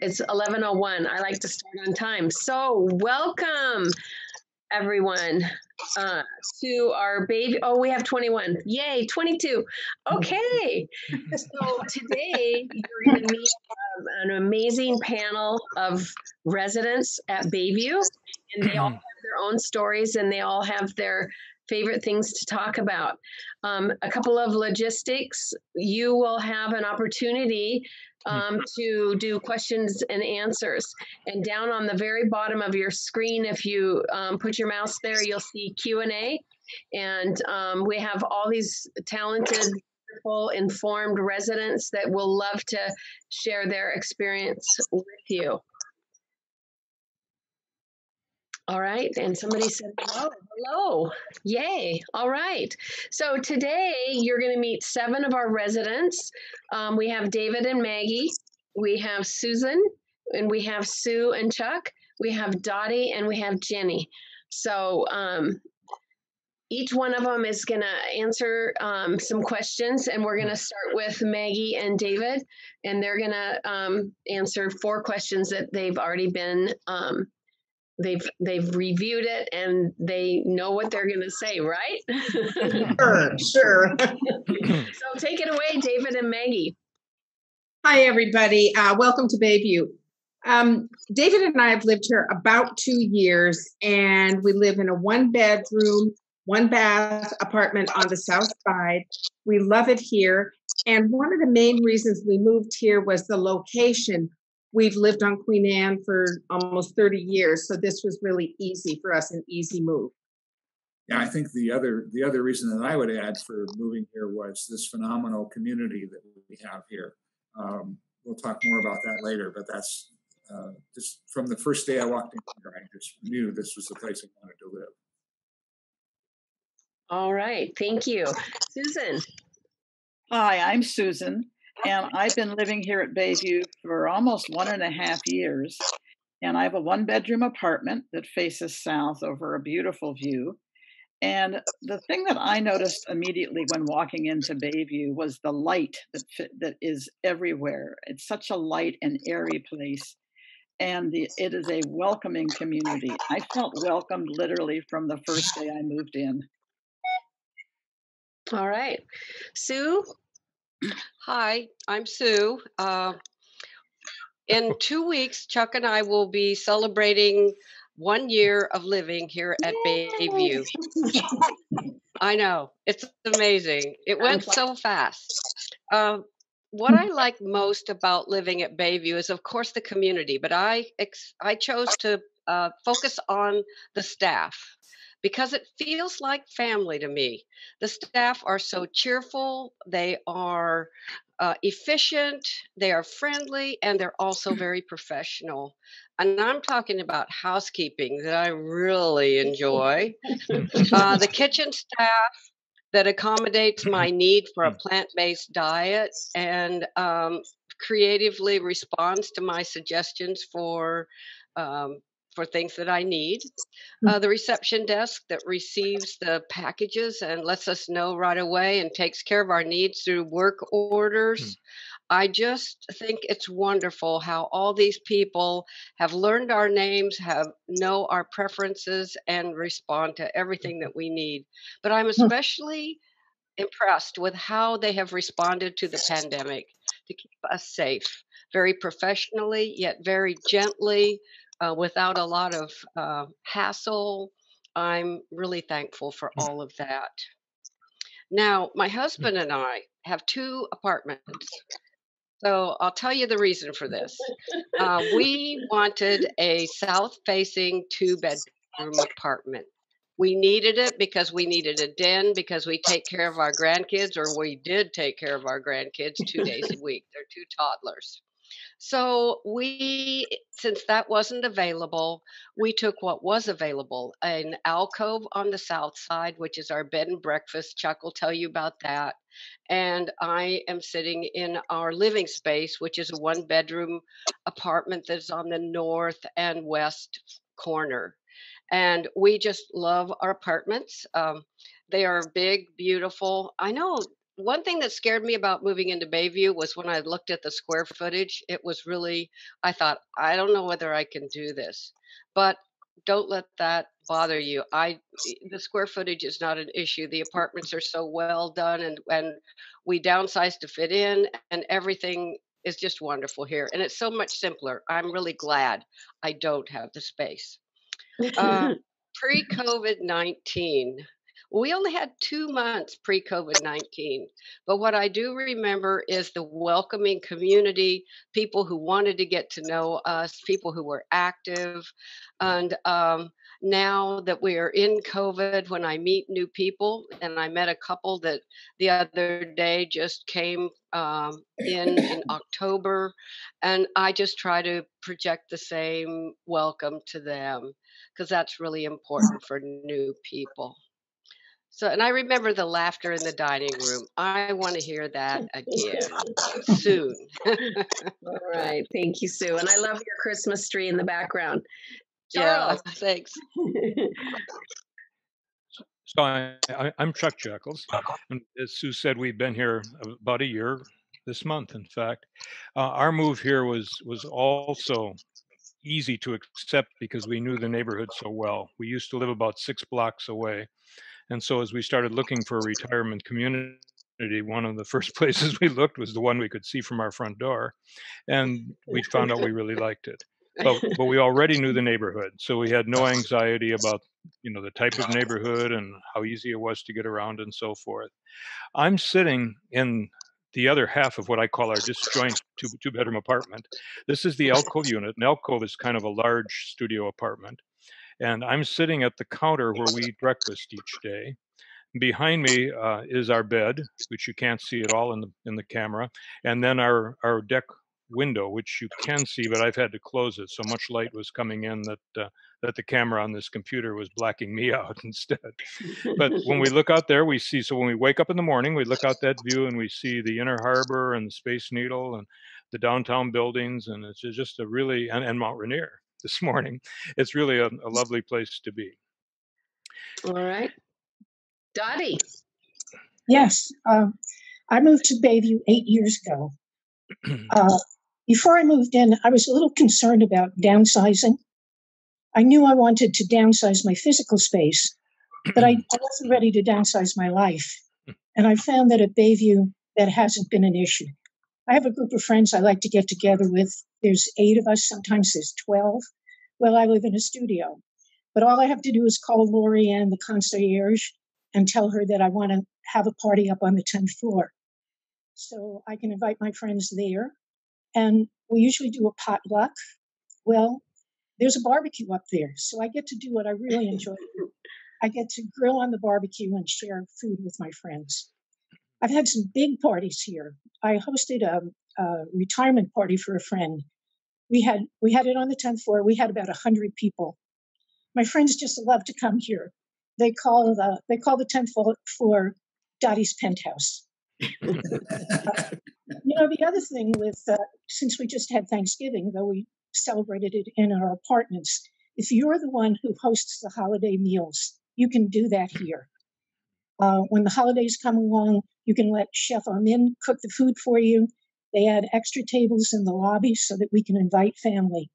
It's 11:01. I like to start on time. So, welcome everyone uh, to our baby. Oh, we have 21. Yay, 22. Okay. so today you're going to meet um, an amazing panel of residents at Bayview, and they all have their own stories and they all have their favorite things to talk about. Um, a couple of logistics. You will have an opportunity um, to do questions and answers. And down on the very bottom of your screen, if you um, put your mouse there, you'll see Q and A. And um, we have all these talented, wonderful, informed residents that will love to share their experience with you. All right. And somebody said, hello, hello. Yay. All right. So today you're going to meet seven of our residents. Um, we have David and Maggie. We have Susan and we have Sue and Chuck. We have Dottie and we have Jenny. So um, each one of them is going to answer um, some questions, and we're going to start with Maggie and David, and they're going to um, answer four questions that they've already been um, they've they've reviewed it and they know what they're going to say, right? sure, sure. so take it away, David and Maggie. Hi, everybody. Uh, welcome to Bayview. Um, David and I have lived here about two years, and we live in a one bedroom, one bath apartment on the south side. We love it here. And one of the main reasons we moved here was the location we've lived on Queen Anne for almost 30 years, so this was really easy for us, an easy move. Yeah, I think the other the other reason that I would add for moving here was this phenomenal community that we have here. Um, we'll talk more about that later, but that's uh, just from the first day I walked in here, I just knew this was the place I wanted to live. All right, thank you, Susan. Hi, I'm Susan and I've been living here at Bayview for almost one and a half years. And I have a one bedroom apartment that faces south over a beautiful view. And the thing that I noticed immediately when walking into Bayview was the light that that is everywhere. It's such a light and airy place, and the, it is a welcoming community. I felt welcomed literally from the first day I moved in. All right, Sue, Hi, I'm Sue. Uh, in two weeks, Chuck and I will be celebrating one year of living here at Bayview. I know, it's amazing. It went so fast. Uh, what I like most about living at Bayview is, of course, the community, but I ex- I chose to uh, focus on the staff because it feels like family to me. The staff are so cheerful, they are uh, efficient, they are friendly, and they're also very professional. And I'm talking about housekeeping that I really enjoy. uh, the kitchen staff that accommodates my need for a plant based diet and um, creatively responds to my suggestions for um, for things that I need. Mm. Uh, the reception desk that receives the packages and lets us know right away and takes care of our needs through work orders. Mm. I just think it's wonderful how all these people have learned our names, have know our preferences, and respond to everything that we need. But I'm hmm. especially impressed with how they have responded to the pandemic to keep us safe, very professionally, yet very gently, uh, without a lot of uh, hassle. I'm really thankful for mm. all of that. Now, my mm. husband and I have two apartments. So I'll tell you the reason for this. Uh, we wanted a south facing two bedroom apartment. We needed it because we needed a den because we take care of our grandkids, or we did take care of our grandkids two days a week. They're two toddlers. So we, since that wasn't available, we took what was available an alcove on the south side, which is our bed and breakfast. Chuck will tell you about that. And I am sitting in our living space, which is a one bedroom apartment that's on the north and west corner. And we just love our apartments. Um, they are big, beautiful. I know one thing that scared me about moving into Bayview was when I looked at the square footage. It was really, I thought, I don't know whether I can do this. But don't let that bother you. I the square footage is not an issue. The apartments are so well done and and we downsized to fit in and everything is just wonderful here and it's so much simpler. I'm really glad I don't have the space. Uh, Pre COVID 19, we only had two months pre COVID 19. But what I do remember is the welcoming community, people who wanted to get to know us, people who were active. And um, now that we are in COVID, when I meet new people, and I met a couple that the other day just came um, in in October, and I just try to project the same welcome to them because that's really important for new people. So, and I remember the laughter in the dining room. I want to hear that again soon. All right. Thank you, Sue. And I love your Christmas tree in the background. Yeah, thanks. So I, I, I'm Chuck Jekyls. And as Sue said, we've been here about a year this month, in fact. Uh, our move here was was also easy to accept because we knew the neighborhood so well. We used to live about six blocks away. And so as we started looking for a retirement community, one of the first places we looked was the one we could see from our front door. And we found out we really liked it but but we already knew the neighborhood, so we had no anxiety about you know the type of neighborhood and how easy it was to get around and so forth. I'm sitting in the other half of what I call our disjoint two two bedroom apartment. This is the alcove unit. An alcove is kind of a large studio apartment, and I'm sitting at the counter where we eat breakfast each day. Behind me uh, is our bed, which you can't see at all in the in the camera, and then our our deck window, which you can see, but I've had to close it. So much light was coming in that uh, that the camera on this computer was blacking me out instead. but when we look out there, we see. So when we wake up in the morning, we look out that view and we see the Inner Harbor and the Space Needle and the downtown buildings, and it's just a really and, and Mount Rainier this morning. It's really a, a lovely place to be. All right, Dottie. Yes, uh, I moved to Bayview eight years ago. Uh, before I moved in, I was a little concerned about downsizing. I knew I wanted to downsize my physical space, but I, I wasn't ready to downsize my life. And I found that at Bayview, that hasn't been an issue. I have a group of friends I like to get together with. There's eight of us, sometimes there's 12. Well, I live in a studio. But all I have to do is call Lori Ann, the concierge, and tell her that I want to have a party up on the 10th floor. So I can invite my friends there. And we usually do a potluck. Well, there's a barbecue up there. So I get to do what I really enjoy. I get to grill on the barbecue and share food with my friends. I've had some big parties here. I hosted a, a retirement party for a friend. We had we had it on the 10th floor. We had about 100 people. My friends just love to come here. They call the they call the 10th floor Dottie's penthouse. you know, the other thing with uh, since we just had Thanksgiving, though we celebrated it in our apartments, if you're the one who hosts the holiday meals, you can do that here. Uh, when the holidays come along, you can let Chef Amin cook the food for you. They add extra tables in the lobby so that we can invite family.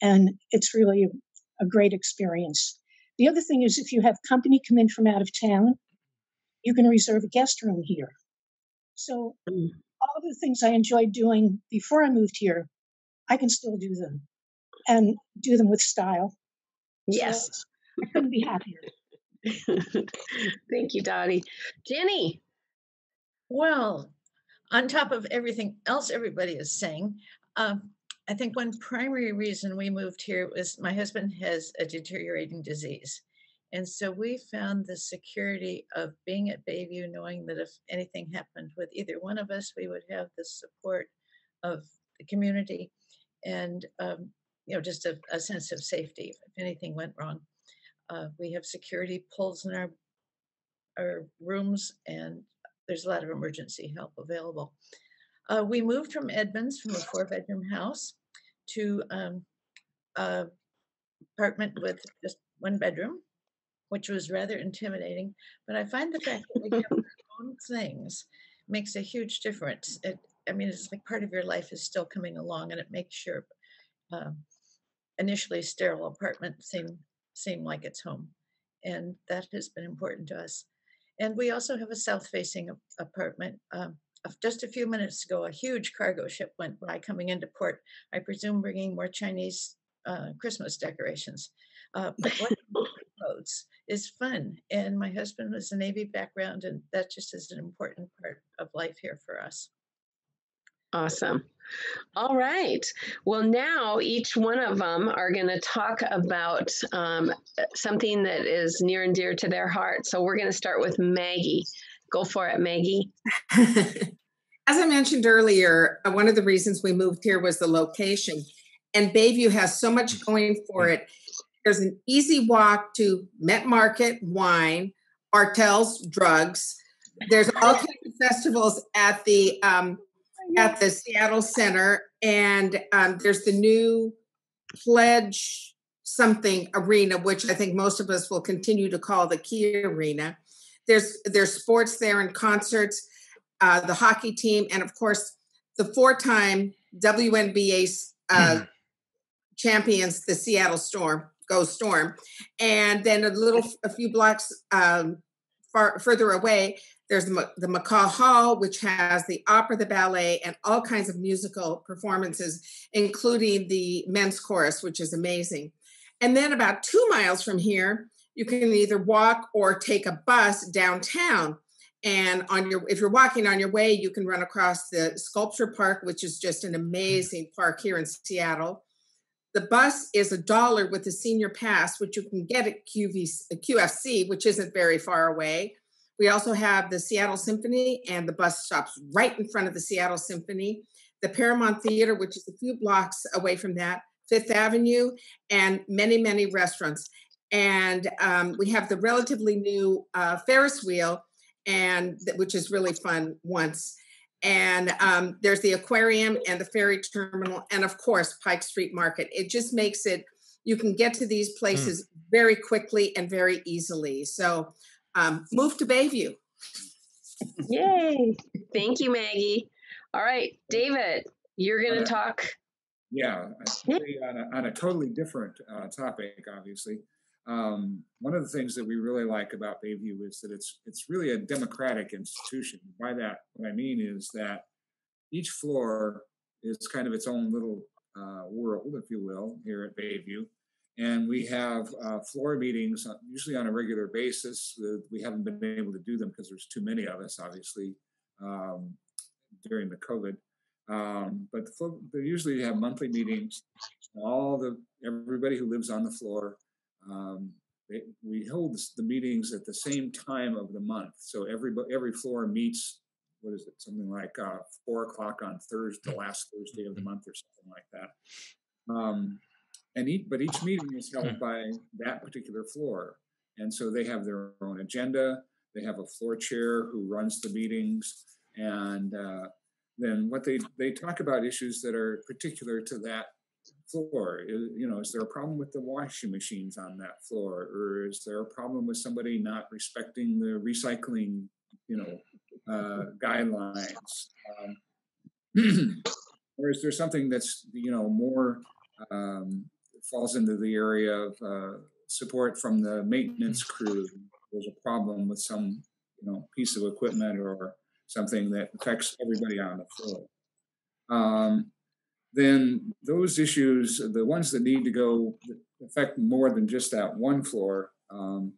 And it's really a, a great experience. The other thing is, if you have company come in from out of town, you can reserve a guest room here. So mm. all the things I enjoyed doing before I moved here, I can still do them and do them with style. Yes. So I couldn't be happier. Thank you, Dottie. Jenny. Well, on top of everything else everybody is saying, um, I think one primary reason we moved here was my husband has a deteriorating disease. And so we found the security of being at Bayview, knowing that if anything happened with either one of us, we would have the support of the community and, um, you know, just a, a, sense of safety if anything went wrong. Uh, we have security pulls in our our rooms, and there's a lot of emergency help available. Uh, we moved from Edmonds from a four bedroom house to um, a apartment with just one bedroom which was rather intimidating. But I find the fact that we have our own things makes a huge difference. It, I mean, it's like part of your life is still coming along, and it makes your uh, initially sterile apartment seem seem like it's home, and that has been important to us. And we also have a south-facing apartment. Um, just a few minutes ago, a huge cargo ship went by coming into port. I presume bringing more Chinese uh, Christmas decorations. Uh, but roads is fun, and my husband was a Navy background, and that just is an important part of life here for us. Awesome. All right. Well, now each one of them are going to talk about um, something that is near and dear to their heart. So we're going to start with Maggie. Go for it, Maggie. As I mentioned earlier, uh, one of the reasons we moved here was the location. And Bayview has so much going for it. There's an easy walk to Met Market, wine, Bartell's, drugs. There's all kinds of festivals at the um, at the Seattle Center, and um, there's the new Pledge something arena, which I think most of us will continue to call the Key Arena. There's there's sports there and concerts, uh, the hockey team, and of course the four-time WNBA uh, hmm. champions, the Seattle Storm, go Storm, and then a little a few blocks um, far further away there's the, the McCaw Hall, which has the opera, the ballet, and all kinds of musical performances, including the men's chorus, which is amazing. And then about two miles from here, you can either walk or take a bus downtown. And on your, if you're walking on your way, you can run across the Sculpture Park, which is just an amazing park here in Seattle. The bus is a dollar with a senior pass, which you can get at QV, QFC, which isn't very far away. We also have the Seattle Symphony, and the bus stops right in front of the Seattle Symphony. The Paramount Theater, which is a few blocks away from that, Fifth Avenue, and many, many restaurants. And um, we have the relatively new uh, Ferris wheel, and which is really fun once. And um, there's the aquarium and the ferry terminal, and of course Pike Street Market. It just makes it you can get to these hmm. places mm. very quickly and very easily. So um, move to Bayview. Yay. Thank you, Maggie. All right, David, you're going to uh, talk. Yeah, on a, on a totally different uh, topic, obviously. Um, one of the things that we really like about Bayview is that it's it's really a democratic institution. By that, what I mean is that each floor is kind of its own little uh, world, if you will, here at Bayview. And we have uh, floor meetings uh, usually on a regular basis. we haven't been able to do them because there's too many of us, obviously, um, during the COVID. Um, but the they usually have monthly meetings. All the everybody who lives on the floor. Um, they, we hold the meetings at the same time of the month. So every every floor meets. What is it? Something like uh, four o'clock on Thursday, the last Thursday of the month, or something like that. Um, and each, but each meeting is held hmm. by that particular floor. And so they have their own agenda. They have a floor chair who runs the meetings. And uh, then what they, they talk about issues that are particular to that floor. You know, is there a problem with the washing machines on that floor? Or is there a problem with somebody not respecting the recycling, you know, uh, guidelines? Um, or is there something that's, you know, more um, falls into the area of uh, support from the maintenance crew. There's a problem with some, you know, piece of equipment or something that affects everybody on the floor. Um, then those issues, the ones that need to go affect more than just that one floor, um,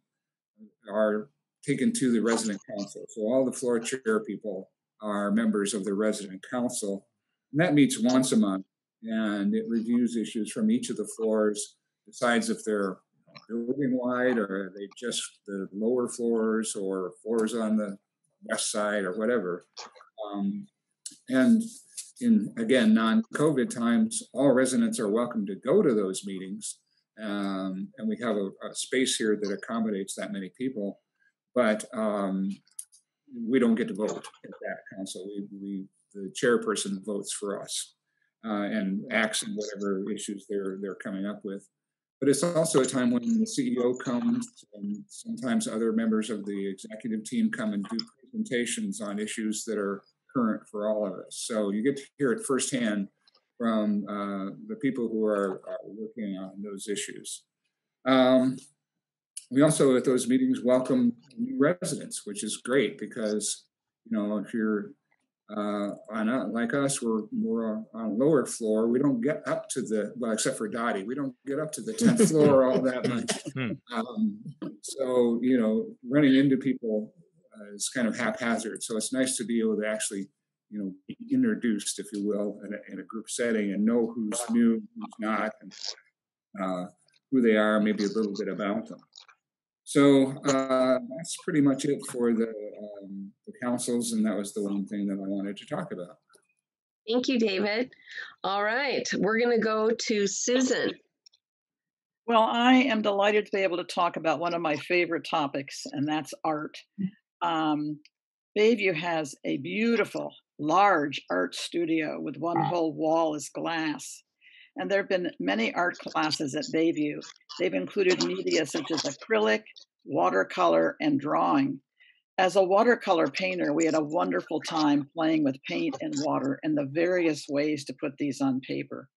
are taken to the resident council. So all the floor chair people are members of the resident council, and that meets once a month and it reviews issues from each of the floors, decides if they're building wide or are they just the lower floors or floors on the west side or whatever. Um, and in again non-COVID times, all residents are welcome to go to those meetings, um, and we have a, a, space here that accommodates that many people. But um, we don't get to vote at that council. We, we the chairperson votes for us uh, and acts and whatever issues they're they're coming up with. But it's also a time when the CEO comes and sometimes other members of the executive team come and do presentations on issues that are current for all of us. So you get to hear it firsthand from uh, the people who are, are, working on those issues. Um, we also at those meetings welcome new residents, which is great because you know if you're uh, on a, like us, we're more on lower floor. We don't get up to the well, except for Dottie, we don't get up to the tenth floor all that much. Hmm. um, so you know, running into people uh, is kind of haphazard. So it's nice to be able to actually you know be introduced, if you will, in a, in a group setting and know who's new, who's not, and uh, who they are, maybe a little bit about them. So uh, that's pretty much it for the, um, the councils, and that was the one thing that I wanted to talk about. Thank you, David. All right, we're going to go to Susan. Well, I am delighted to be able to talk about one of my favorite topics, and that's art. Um, Bayview has a beautiful, large art studio with one whole wall is glass. And there have been many art classes at Bayview. They've included media such as acrylic, watercolor, and drawing. As a watercolor painter, we had a wonderful time playing with paint and water and the various ways to put these on paper.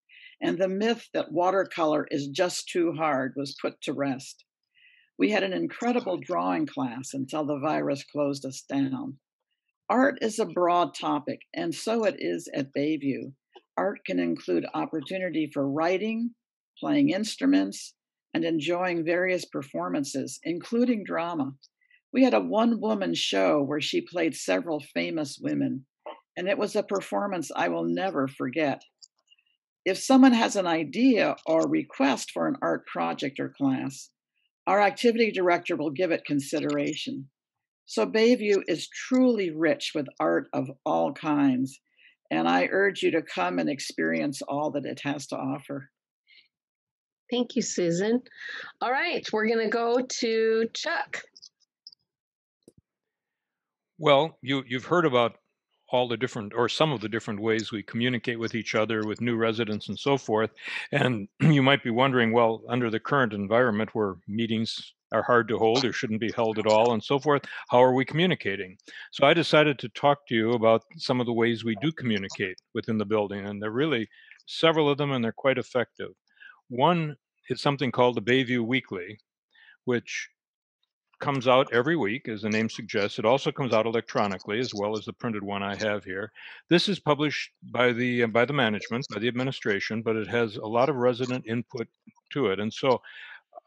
And the myth that watercolor is just too hard was put to rest. We had an incredible drawing class until the virus closed us down. Art is a broad topic, and so it is at Bayview. Art can include opportunity for writing, playing instruments, and enjoying various performances, including drama. We had a one woman show where she played several famous women, and it was a performance I will never forget. If someone has an idea or request for an art project or class, our activity director will give it consideration. So Bayview is truly rich with art of all kinds, and I urge you to come and experience all that it has to offer. Thank you, Susan. All right, we're going to go to Chuck. Well, you, you've heard about all the different or some of the different ways we communicate with each other with new residents and so forth and you might be wondering well under the current environment where meetings are hard to hold or shouldn't be held at all and so forth how are we communicating? So i decided to talk to you about some of the ways we do communicate within the building and there are really several of them and they're quite effective. One is something called the bayview weekly which comes out every week, as the name suggests. It also comes out electronically, as well as the printed one I have here. This is published by the by the management, by the administration, but it has a lot of resident input to it. And so,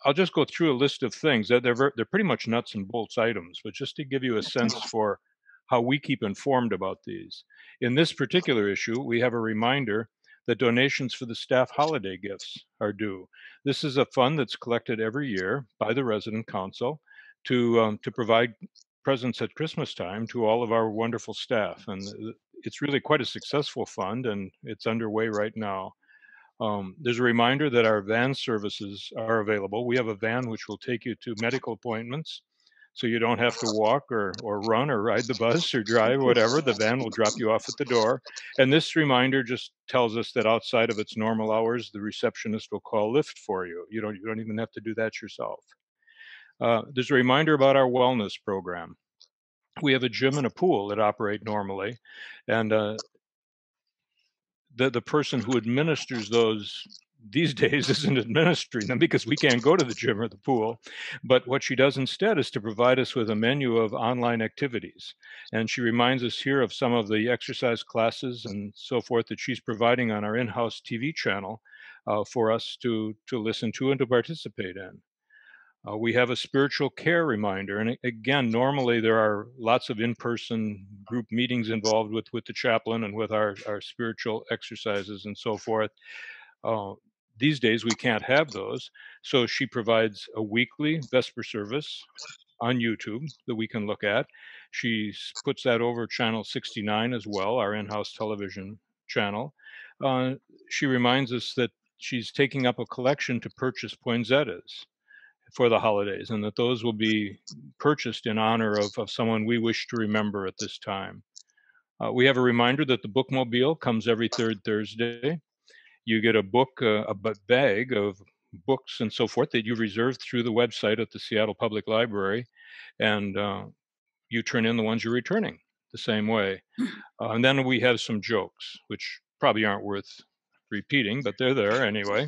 I'll just go through a list of things that they're they're, they're pretty much nuts and bolts items, but just to give you a sense for how we keep informed about these. In this particular issue, we have a reminder that donations for the staff holiday gifts are due. This is a fund that's collected every year by the resident council to um, to provide presents at Christmas time to all of our wonderful staff, and it's really quite a successful fund, and it's underway right now. Um, there's a reminder that our van services are available. We have a van which will take you to medical appointments, so you don't have to walk or, or run or ride the bus or drive, whatever. The van will drop you off at the door. And this reminder just tells us that outside of its normal hours, the receptionist will call Lyft for you. You don't, you don't even have to do that yourself. Uh, there's a reminder about our wellness program. We have a gym and a pool that operate normally, and uh, the the person who administers those these days isn't administering them because we can't go to the gym or the pool. But what she does instead is to provide us with a menu of online activities. And she reminds us here of some of the exercise classes and so forth that she's providing on our in house TV channel uh, for us to, to listen to and to participate in. Uh, we have a spiritual care reminder. And again, normally there are lots of in person group meetings involved with, with the chaplain and with our, our spiritual exercises and so forth. Uh, these days we can't have those. So she provides a weekly Vesper service on YouTube that we can look at. She puts that over channel 69 as well, our in house television channel. Uh, she reminds us that she's taking up a collection to purchase poinsettias for the holidays and that those will be purchased in honor of, of someone we wish to remember at this time. Uh, we have a reminder that the bookmobile comes every third Thursday. You get a book, uh, a bag of books and so forth that you reserve through the website at the Seattle Public Library. And uh, you turn in the ones you're returning the same way. Uh, and then we have some jokes, which probably aren't worth repeating, but they're there anyway.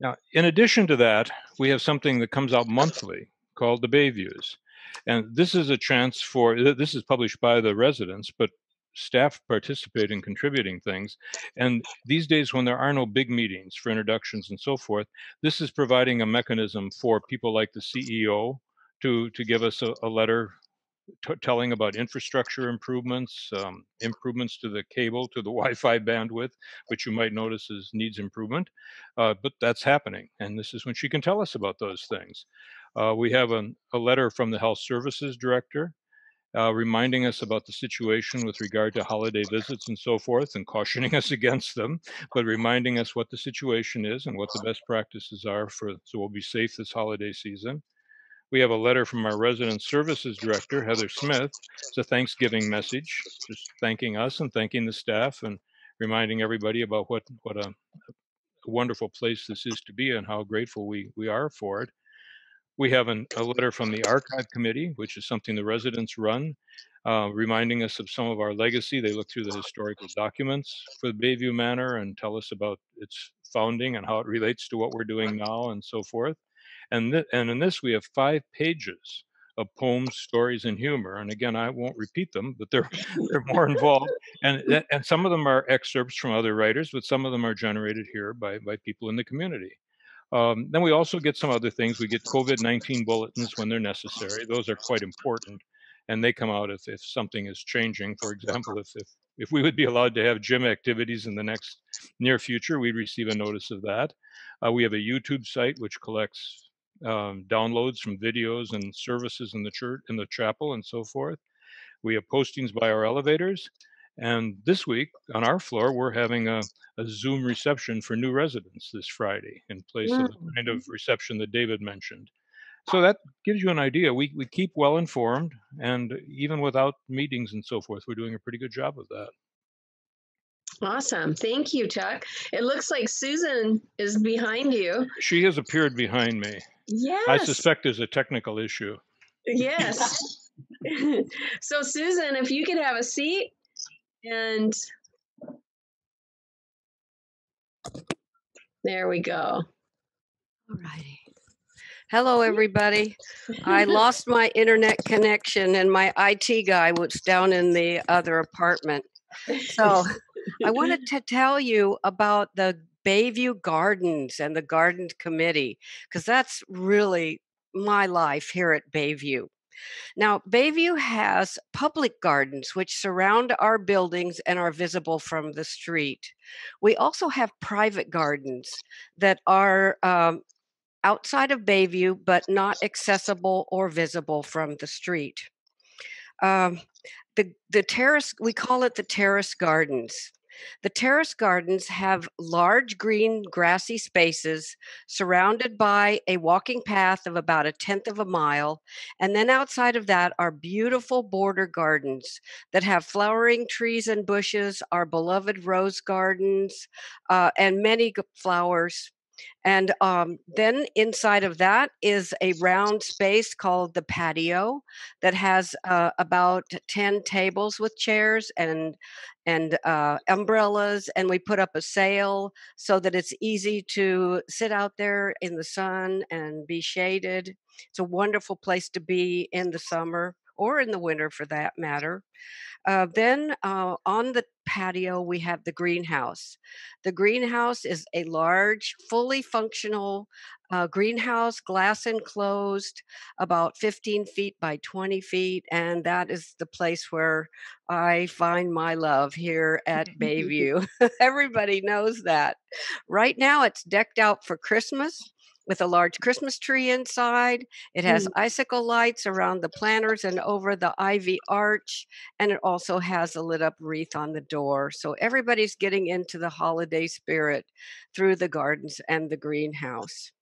Now, in addition to that, we have something that comes out monthly called the Bay Views. And this is a chance for, this is published by the residents, but staff participate in contributing things. And these days, when there are no big meetings for introductions and so forth, this is providing a mechanism for people like the CEO to, to give us a, a letter t- telling about infrastructure improvements, um, improvements to the cable, to the Wi-Fi bandwidth, which you might notice is needs improvement. Uh, but that's happening, and this is when she can tell us about those things. Uh, we have an, a letter from the Health Services Director uh, reminding us about the situation with regard to holiday visits and so forth and cautioning us against them, but reminding us what the situation is and what the best practices are for so we'll be safe this holiday season. We have a letter from our resident services director, Heather Smith. It's a Thanksgiving message, just thanking us and thanking the staff and reminding everybody about what, what a, a wonderful place this is to be and how grateful we, we are for it. We have an, a letter from the archive committee, which is something the residents run, uh, reminding us of some of our legacy. They look through the historical documents for the Bayview Manor and tell us about its founding and how it relates to what we're doing now and so forth. And, th- and in this, we have five pages of poems, stories, and humor. And again, I won't repeat them, but they're they're more involved. And and some of them are excerpts from other writers, but some of them are generated here by by people in the community. Um, then we also get some other things. We get COVID 19 bulletins when they're necessary. Those are quite important. And they come out if, if something is changing. For example, if, if, if we would be allowed to have gym activities in the next near future, we'd receive a notice of that. Uh, we have a YouTube site which collects um, downloads from videos and services in the church, in the chapel, and so forth. We have postings by our elevators. And this week on our floor, we're having a, a Zoom reception for new residents this Friday in place of the kind of reception that David mentioned. So that gives you an idea. We, we keep well informed, and even without meetings and so forth, we're doing a pretty good job of that. Awesome. Thank you, Chuck. It looks like Susan is behind you. She has appeared behind me. Yes. I suspect there's a technical issue. Yes. so, Susan, if you could have a seat and there we go. All righty. Hello, everybody. I lost my internet connection, and my IT guy was down in the other apartment. So, I wanted to tell you about the Bayview Gardens and the Gardens Committee, because that's really my life here at Bayview. Now, Bayview has public gardens which surround our buildings and are visible from the street. We also have private gardens that are um, outside of Bayview but not accessible or visible from the street. Um, the, the terrace, we call it the terrace gardens. The terrace gardens have large green grassy spaces surrounded by a walking path of about a tenth of a mile. And then outside of that are beautiful border gardens that have flowering trees and bushes, our beloved rose gardens, uh, and many flowers and um, then inside of that is a round space called the patio that has uh, about 10 tables with chairs and and uh, umbrellas and we put up a sail so that it's easy to sit out there in the sun and be shaded. It's a wonderful place to be in the summer or in the winter for that matter. Uh, then uh, on the patio, we have the greenhouse. The greenhouse is a large, fully functional uh, greenhouse, glass enclosed, about 15 feet by 20 feet. And that is the place where I find my love here at Bayview. Everybody knows that. Right now, it's decked out for Christmas with a large Christmas tree inside. It has mm. icicle lights around the planters and over the ivy arch, and it also has a lit up wreath on the door. So everybody's getting into the holiday spirit through the gardens and the greenhouse.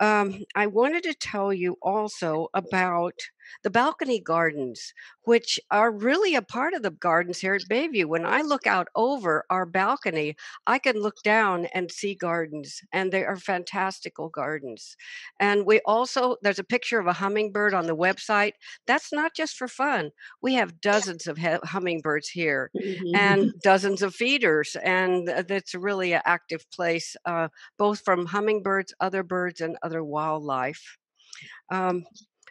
Um, I wanted to tell you also about the balcony gardens, which are really a part of the gardens here at Bayview. When I look out over our balcony, I can look down and see gardens, and they are fantastical gardens. And we also, there's a picture of a hummingbird on the website. That's not just for fun. We have dozens of hummingbirds here and dozens of feeders, and it's really an active place, uh, both from hummingbirds, other birds, and other wildlife. Um,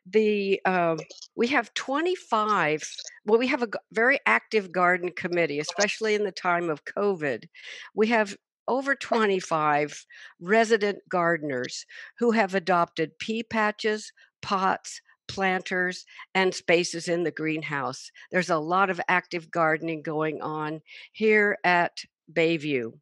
the uh, we have 25 well we have a very active garden committee especially in the time of covid. We have over 25 resident gardeners who have adopted pea patches pots planters and spaces in the greenhouse. There's a lot of active gardening going on here at bayview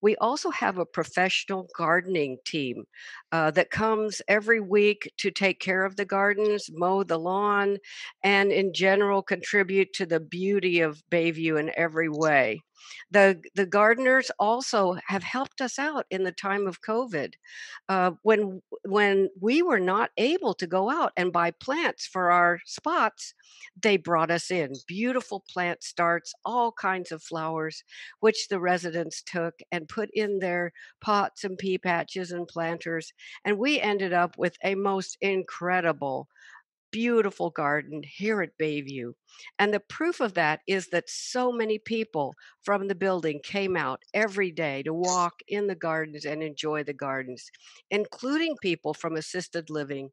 we also have a professional gardening team uh, that comes every week to take care of the gardens, mow the lawn, and in general contribute to the beauty of Bayview in every way. The, the gardeners also have helped us out in the time of COVID. Uh, when, when we were not able to go out and buy plants for our spots, they brought us in beautiful plant starts, all kinds of flowers, which the residents took and put in their pots and pea patches and planters. And we ended up with a most incredible beautiful garden here at Bayview. And the proof of that is that so many people from the building came out every day to walk in the gardens and enjoy the gardens, including people from assisted living.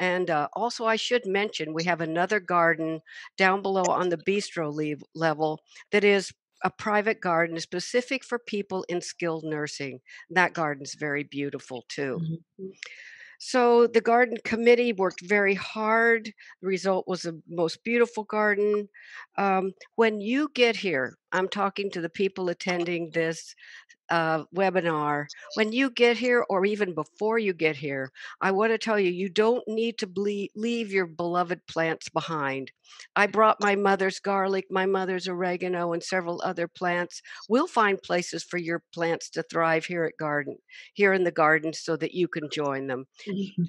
And uh, also, I should mention, we have another garden down below on the bistro level that is a private garden specific for people in skilled nursing. That garden's very beautiful too. Mm-hmm. So the garden committee worked very hard. The result was the most beautiful garden. Um, when you get here, I'm talking to the people attending this uh, webinar, when you get here or even before you get here, I want to tell you, you don't need to ble- leave your beloved plants behind. I brought my mother's garlic, my mother's oregano, and several other plants. We'll find places for your plants to thrive here at garden, here in the garden, so that you can join them,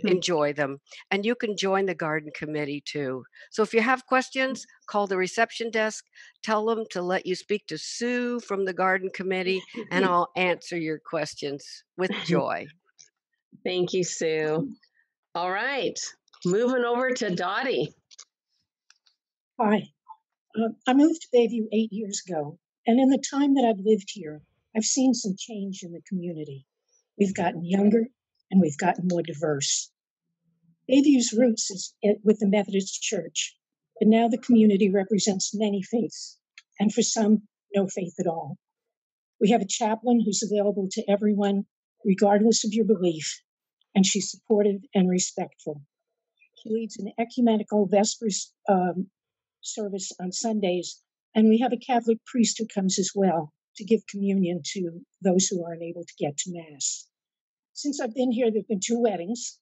enjoy them, and you can join the garden committee too. So if you have questions, call the reception desk, tell them to let you speak to Sue from the garden committee, and I'll answer your questions with joy. Thank you, Sue. All right, moving over to Dottie. Hi, uh, I moved to Bayview eight years ago, and in the time that I've lived here, I've seen some change in the community. We've gotten younger and we've gotten more diverse. Bayview's roots is with the Methodist Church, but now the community represents many faiths, and for some, no faith at all. We have a chaplain who's available to everyone, regardless of your belief, and she's supportive and respectful. She leads an ecumenical Vespers um, service on Sundays, and we have a Catholic priest who comes as well to give communion to those who aren't able to get to Mass. Since I've been here, there have been two weddings,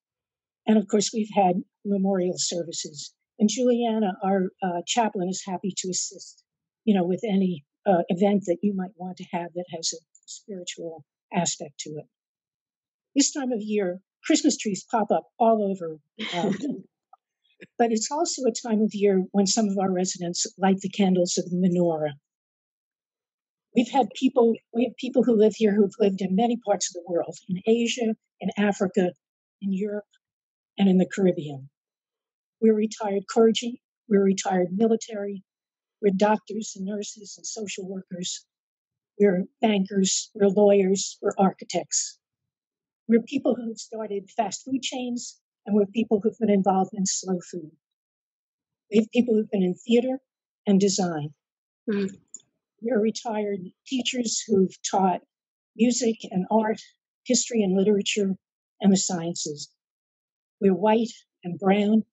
and of course, we've had memorial services. And Juliana, our uh, chaplain, is happy to assist, you know, with any uh, event that you might want to have that has a spiritual aspect to it. This time of year, Christmas trees pop up all over. Uh, but it's also a time of year when some of our residents light the candles of the menorah. We've had people, we have people who live here who've lived in many parts of the world, in Asia, in Africa, in Europe, and in the Caribbean. We're retired clergy, we're retired military, we're doctors and nurses and social workers. We're bankers, we're lawyers, we're architects. We're people who've started fast food chains, and we're people who've been involved in slow food. We have people who've been in theater and design. Mm-hmm. We're retired teachers who've taught music and art, history and literature, and the sciences. We're white and brown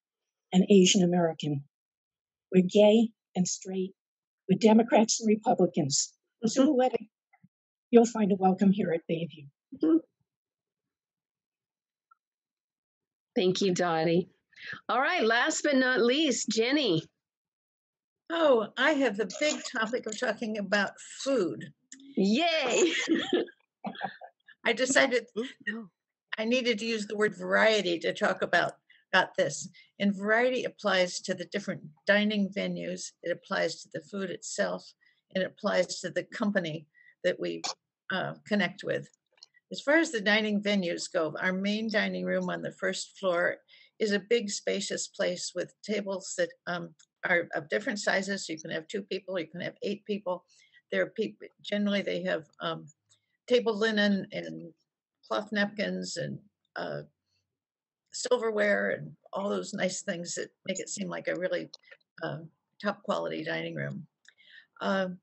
and Asian American. We're gay and straight with Democrats and Republicans. So mm-hmm. you'll find a welcome here at Bayview. Mm-hmm. Thank you, Dottie. All right, last but not least, Jenny. Oh, I have the big topic of talking about food. Yay! I decided I needed to use the word variety to talk about about this. And variety applies to the different dining venues. It applies to the food itself. And it applies to the company that we uh, connect with. As far as the dining venues go, our main dining room on the first floor is a big, spacious place with tables that um, are of different sizes. So you can have two people, you can have eight people. There are people, generally, they have um, table linen and cloth napkins and uh, silverware and all those nice things that make it seem like a really uh, top quality dining room. Um,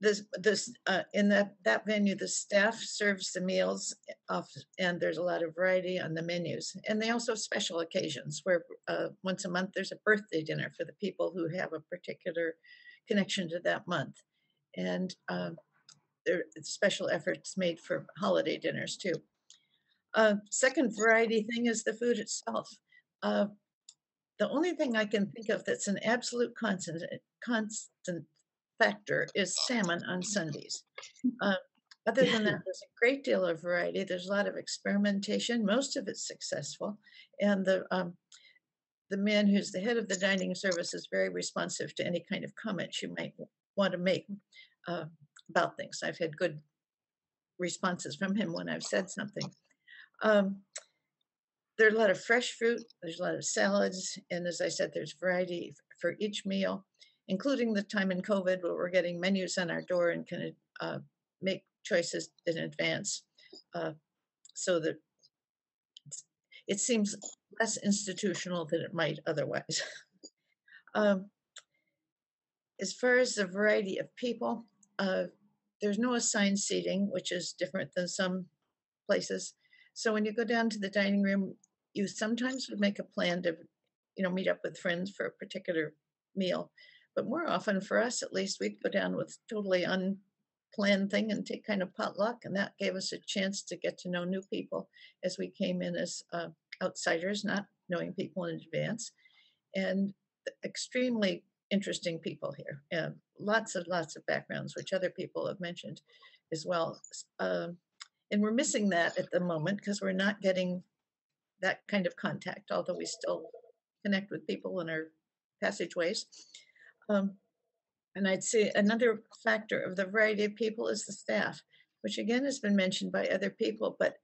this this uh, in that that venue the staff serves the meals off and there's a lot of variety on the menus. And they also have special occasions where uh, once a month there's a birthday dinner for the people who have a particular connection to that month. And um, there are special efforts made for holiday dinners too uh, second variety thing is the food itself uh, the only thing i can think of that's an absolute constant constant factor is salmon on Sundays. Uh, other than that, there's a great deal of variety. There's a lot of experimentation. Most of it's successful, and the um, the man who's the head of the dining service is very responsive to any kind of comments you might want to make uh, about things. I've had good responses from him when I've said something. Um, there's a lot of fresh fruit. There's a lot of salads, and as I said, there's variety for each meal including the time in COVID where we're getting menus on our door and can uh, make choices in advance uh, so that it seems less institutional than it might otherwise. um, as far as the variety of people, uh, there's no assigned seating, which is different than some places. So when you go down to the dining room, you sometimes would make a plan to, you know, meet up with friends for a particular meal. But more often, for us at least, we'd go down with totally unplanned thing and take kind of potluck, and that gave us a chance to get to know new people as we came in as uh, outsiders, not knowing people in advance, and extremely interesting people here. and lots of lots of backgrounds, which other people have mentioned as well. Um, and we're missing that at the moment because we're not getting that kind of contact, although we still connect with people in our passageways. Um, and I'd say another factor of the variety of people is the staff, which again has been mentioned by other people. But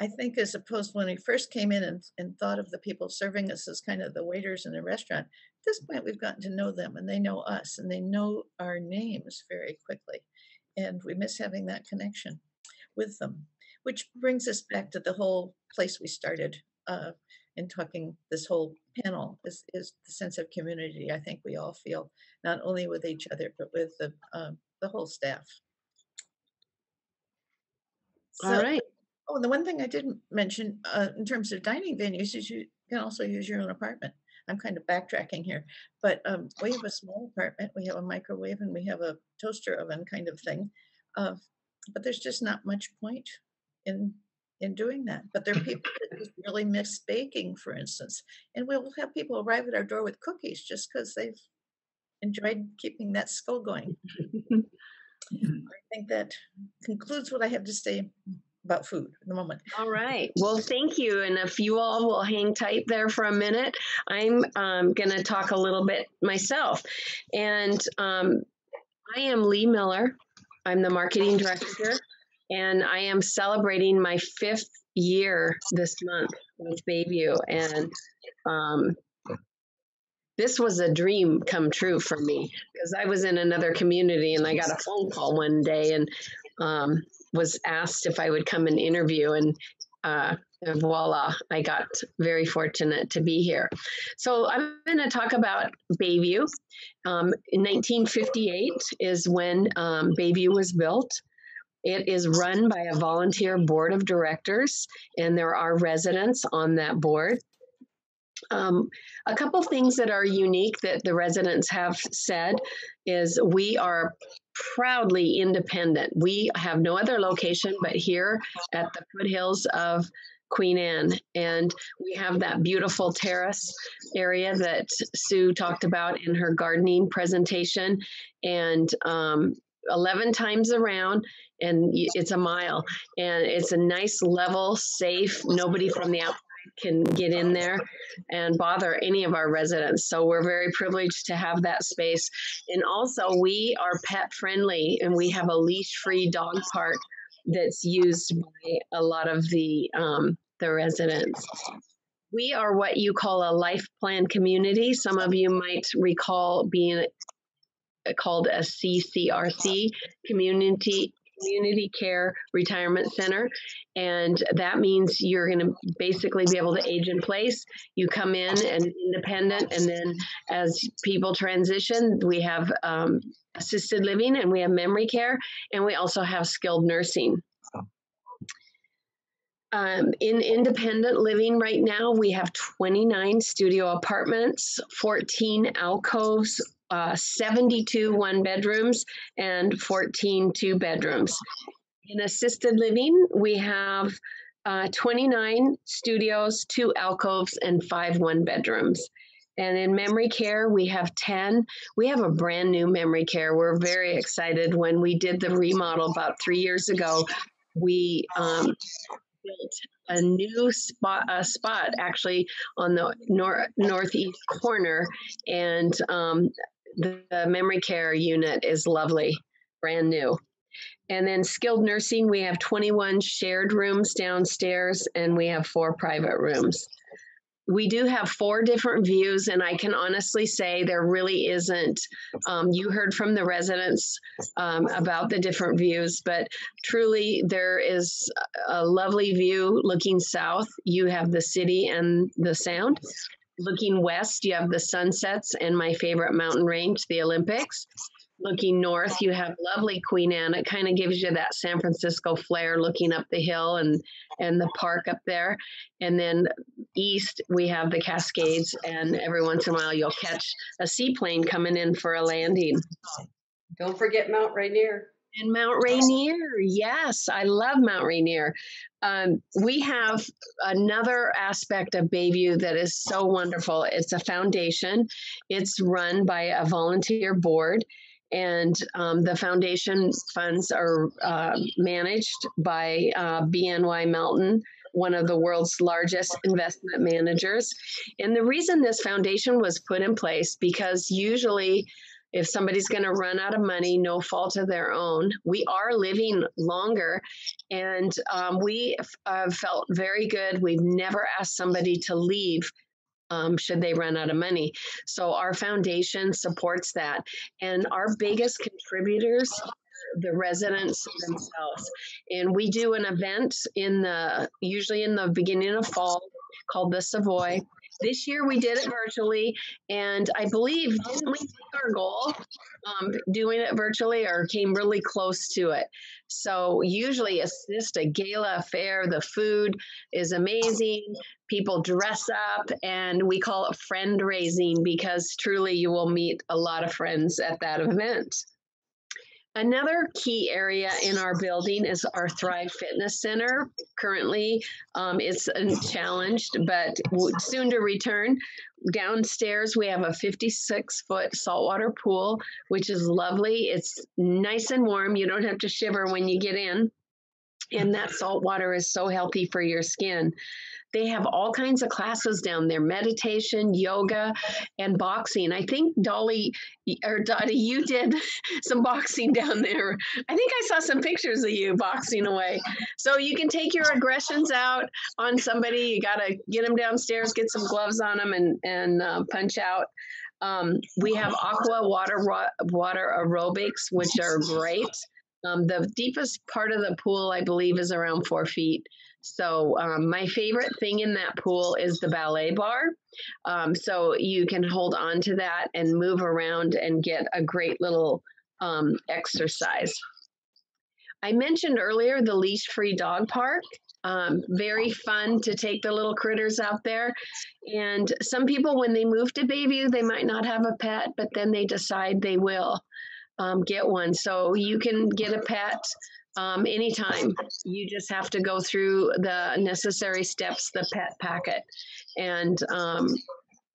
I think, as opposed when we first came in and, and thought of the people serving us as kind of the waiters in a restaurant, at this point we've gotten to know them and they know us and they know our names very quickly. And we miss having that connection with them, which brings us back to the whole place we started uh, in talking this whole panel is, is the sense of community I think we all feel, not only with each other, but with the, um, the whole staff. All right. Oh, and the one thing I didn't mention uh, in terms of dining venues is you can also use your own apartment. I'm kind of backtracking here, but um, we have a small apartment. We have a microwave and we have a toaster oven kind of thing. Uh, but there's just not much point in in doing that. But there are people that just really miss baking, for instance. And we'll have people arrive at our door with cookies just because they've enjoyed keeping that skull going. I think that concludes what I have to say about food at the moment. All right. Well, thank you. And if you all will hang tight there for a minute, I'm um, going to talk a little bit myself. And um, I am Lea Miller. I'm the marketing director and I am celebrating my fifth year this month with Bayview, and um, this was a dream come true for me because I was in another community and I got a phone call one day and um, was asked if I would come and interview, and uh, voila, I got very fortunate to be here. So I'm going to talk about Bayview. Um, 1958 is when um, Bayview was built. It is run by a volunteer board of directors, and there are residents on that board. Um, a couple things that are unique that the residents have said is we are proudly independent. We have no other location but here at the foothills of Queen Anne. And we have that beautiful terrace area that Sue talked about in her gardening presentation. And um, 11 times around and it's a mile and it's a nice level safe nobody from the outside can get in there and bother any of our residents so we're very privileged to have that space and also we are pet friendly and we have a leash free dog park that's used by a lot of the um, the residents we are what you call a life plan community. Some of you might recall being called a CCRC, Community Community Care Retirement Center. And that means you're going to basically be able to age in place. You come in and independent, and then as people transition, we have um, assisted living and we have memory care, and we also have skilled nursing. Um, in independent living right now, we have 29 studio apartments, 14 alcoves, uh, 72 one bedrooms, and 14 two bedrooms. In assisted living, we have uh, 29 studios, two alcoves, and five one bedrooms. And in memory care, we have 10. We have a brand new memory care. We're very excited. When we did the remodel about three years ago, we um, built a new spot a spot actually on the nor- northeast corner and um, the, memory care unit is lovely brand new and then skilled nursing we have 21 shared rooms downstairs and we have four private rooms we do have four different views, and I can honestly say there really isn't. Um, you heard from the residents um, about the different views, but truly there is a lovely view looking south. You have the city and the sound. Looking west, you have the sunsets and my favorite mountain range, the Olympics looking north, you have lovely Queen Anne. It kind of gives you that San Francisco flair looking up the hill and and the park up there. And then east, we have the Cascades, and every once in a while, you'll catch a seaplane coming in for a landing. Don't forget Mount Rainier. And Mount Rainier, yes, I love Mount Rainier. Um, we have another aspect of Bayview that is so wonderful. It's a foundation. It's run by a volunteer board, and um, the foundation funds are uh, managed by uh, BNY Mellon, one of the world's largest investment managers. And the reason this foundation was put in place because usually if somebody's going to run out of money, no fault of their own, we are living longer. And um, we uh, felt very good. We've never asked somebody to leave um, should they run out of money. So our foundation supports that. And our biggest contributors the residents themselves. And we do an event in the usually in the beginning of fall called the Savoy. This year we did it virtually, and I believe didn't we take our goal um, doing it virtually or came really close to it? So usually it's just a gala affair. The food is amazing. People dress up, and we call it friend raising because truly you will meet a lot of friends at that event. Another key area in our building is our Thrive Fitness Center. Currently, um, it's challenged, but soon to return. Downstairs, we have a 56 foot saltwater pool, which is lovely. It's nice and warm. You don't have to shiver when you get in. And that salt water is so healthy for your skin. They have all kinds of classes down there meditation, yoga, and boxing. I think Dolly or Dottie, you did some boxing down there. I think I saw some pictures of you boxing away. So you can take your aggressions out on somebody. You got to get them downstairs, get some gloves on them, and, and uh, punch out. Um, we have aqua water water aerobics, which are great. Um, the deepest part of the pool, I believe, is around four feet. So um, my favorite thing in that pool is the ballet bar. Um, so you can hold on to that and move around and get a great little um, exercise. I mentioned earlier the leash free dog park. Um, very fun to take the little critters out there. And some people, when they move to Bayview, they might not have a pet, but then they decide they will um, get one. So you can get a pet um, anytime. You just have to go through the necessary steps, the pet packet, and um,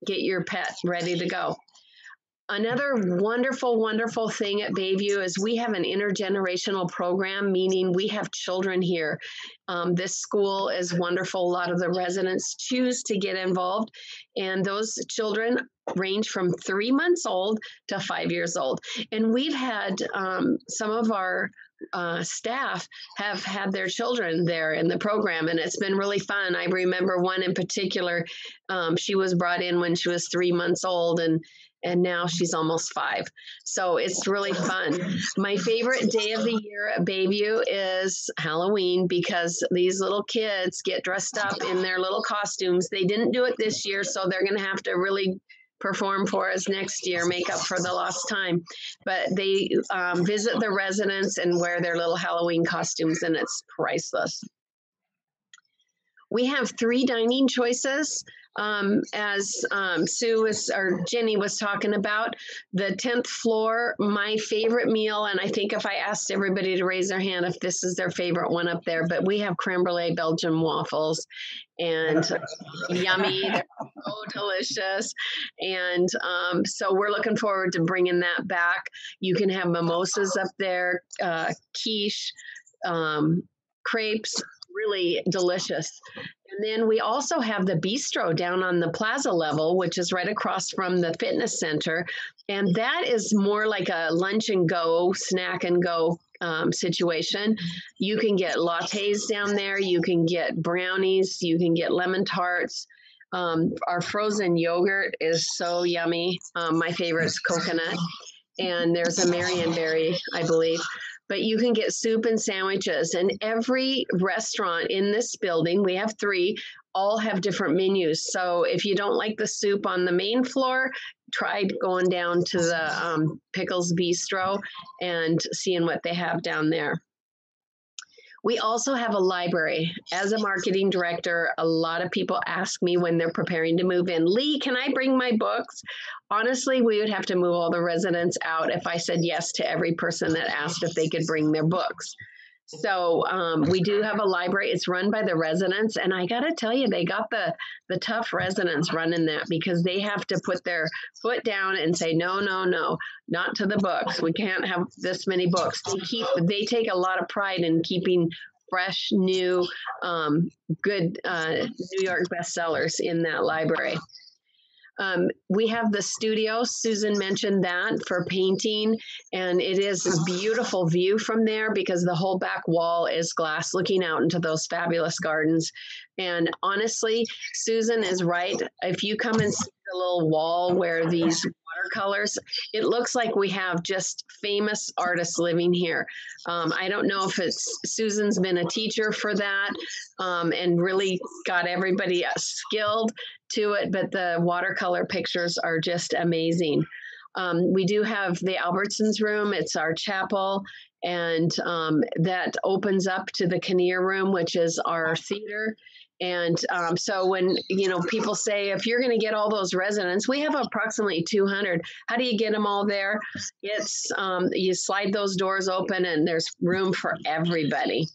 get your pet ready to go. Another wonderful, wonderful thing at Bayview is we have an intergenerational program, meaning we have children here. Um, this school is wonderful. A lot of the residents choose to get involved, and those children range from three months old to five years old. And we've had um, some of our uh, staff have had their children there in the program, and it's been really fun. I remember one in particular. Um, she was brought in when she was three months old, and and now she's almost five. So it's really fun. My favorite day of the year at Bayview is Halloween because these little kids get dressed up in their little costumes. They didn't do it this year, so they're going to have to really perform for us next year, make up for the lost time. But they um, visit the residents and wear their little Halloween costumes, and it's priceless. We have three dining choices um, as um, Sue was or Jenny was talking about, the 10th floor, my favorite meal, and I think if I asked everybody to raise their hand if this is their favorite one up there, but we have creme brulee Belgian waffles and yummy. They're so delicious. And um, so we're looking forward to bringing that back. You can have mimosas up there, uh, quiche, um, crepes, really delicious. Then we also have the bistro down on the plaza level, which is right across from the fitness center. And that is more like a lunch and go, snack and go um, situation. You can get lattes down there, you can get brownies, you can get lemon tarts. Um, our frozen yogurt is so yummy. Um, my favorite is coconut. And there's a Marionberry, I believe but you can get soup and sandwiches. And every restaurant in this building, we have three, all have different menus. So if you don't like the soup on the main floor, try going down to the um, Pickles Bistro and seeing what they have down there. We also have a library. As a marketing director, a lot of people ask me when they're preparing to move in, Lea, can I bring my books? Honestly, we would have to move all the residents out if I said yes to every person that asked if they could bring their books. So um, we do have a library. It's run by the residents, and I got to tell you, they got the the tough residents running that because they have to put their foot down and say, no, no, no, not to the books. We can't have this many books. They keep they take a lot of pride in keeping fresh, new, um, good uh, New York bestsellers in that library. Um, we have the studio. Susan mentioned that for painting, and it is a beautiful view from there because the whole back wall is glass looking out into those fabulous gardens. And honestly, Susan is right. If you come and see the little wall where these watercolors. It looks like we have just famous artists living here. Um, I don't know if it's Susan's been a teacher for that um, and really got everybody skilled to it, but the watercolor pictures are just amazing. Um, we do have the Albertsons room, it's our chapel, and um, that opens up to the Kinnear room, which is our theater. And um, so when you know people say if you're going to get all those residents, we have approximately 200. How do you get them all there? It's um, you slide those doors open and there's room for everybody.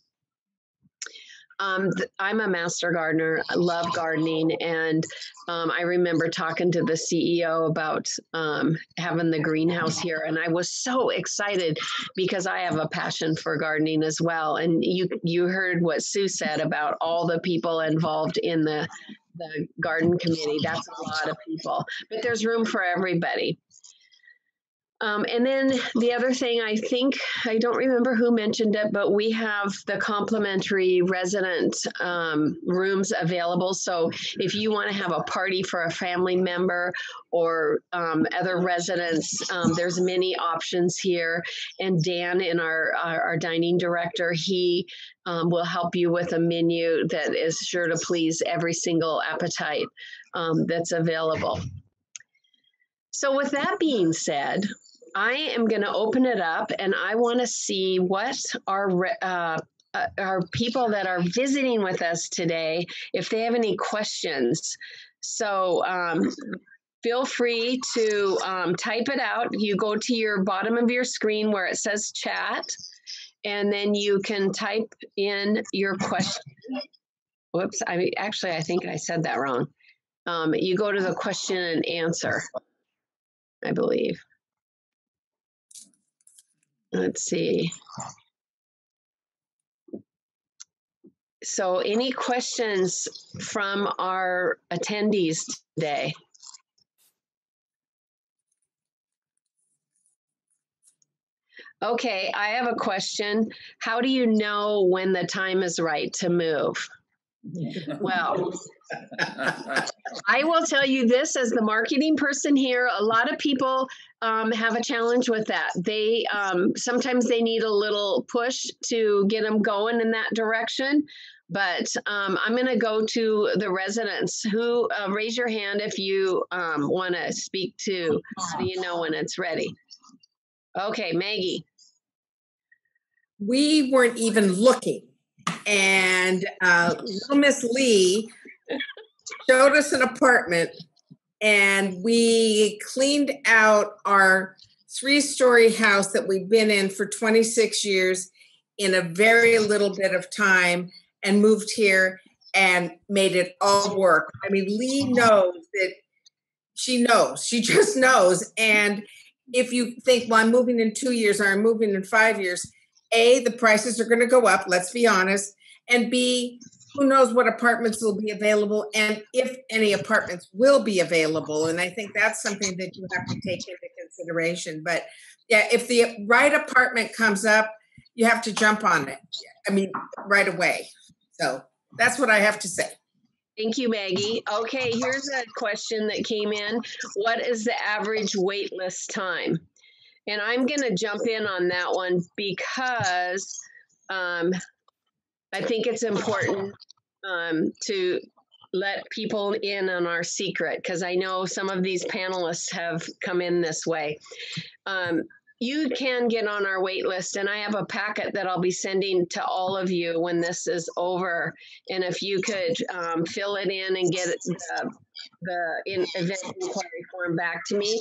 Um, I'm a master gardener. I love gardening, and um, I remember talking to the CEO about um, having the greenhouse here, and I was so excited because I have a passion for gardening as well. And you you heard what Sue said about all the people involved in the the garden committee. That's a lot of people, but there's room for everybody. Um, and then the other thing, I think, I don't remember who mentioned it, but we have the complimentary resident um, rooms available. So if you want to have a party for a family member or um, other residents, um, there's many options here. And Dan, in our, our, our dining director, he um, will help you with a menu that is sure to please every single appetite um, that's available. So, with that being said, I am going to open it up and I want to see what our uh, uh, our people that are visiting with us today, if they have any questions. So um, feel free to um, type it out. You go to your bottom of your screen where it says chat, and then you can type in your question. Whoops, I actually I think I said that wrong. Um, you go to the question and answer. I believe. Let's see. So, any questions from our attendees today? Okay, I have a question. How do you know when the time is right to move? Well, I will tell you this as the marketing person here, a lot of people um, have a challenge with that. They um, sometimes they need a little push to get them going in that direction. But um, I'm going to go to the residents who uh, raise your hand if you um, want to speak to, so you know when it's ready. Okay, Maggie. We weren't even looking. And uh, little Miss Lea showed us an apartment and we cleaned out our three story house that we've been in for 26 years in a very little bit of time and moved here and made it all work. I mean, Lea knows that she knows, she just knows. And if you think, well, I'm moving in two years or I'm moving in five years, A, the prices are going to go up, let's be honest. And B, who knows what apartments will be available and if any apartments will be available. And I think that's something that you have to take into consideration. But yeah, if the right apartment comes up, you have to jump on it. I mean, right away. So that's what I have to say. Thank you, Maggie. Okay, here's a question that came in. What is the average wait list time? And I'm going to jump in on that one because um, I think it's important um, to let people in on our secret because I know some of these panelists have come in this way. Um, you can get on our wait list, and I have a packet that I'll be sending to all of you when this is over. And if you could um, fill it in and get the, the in, event inquiry form back to me,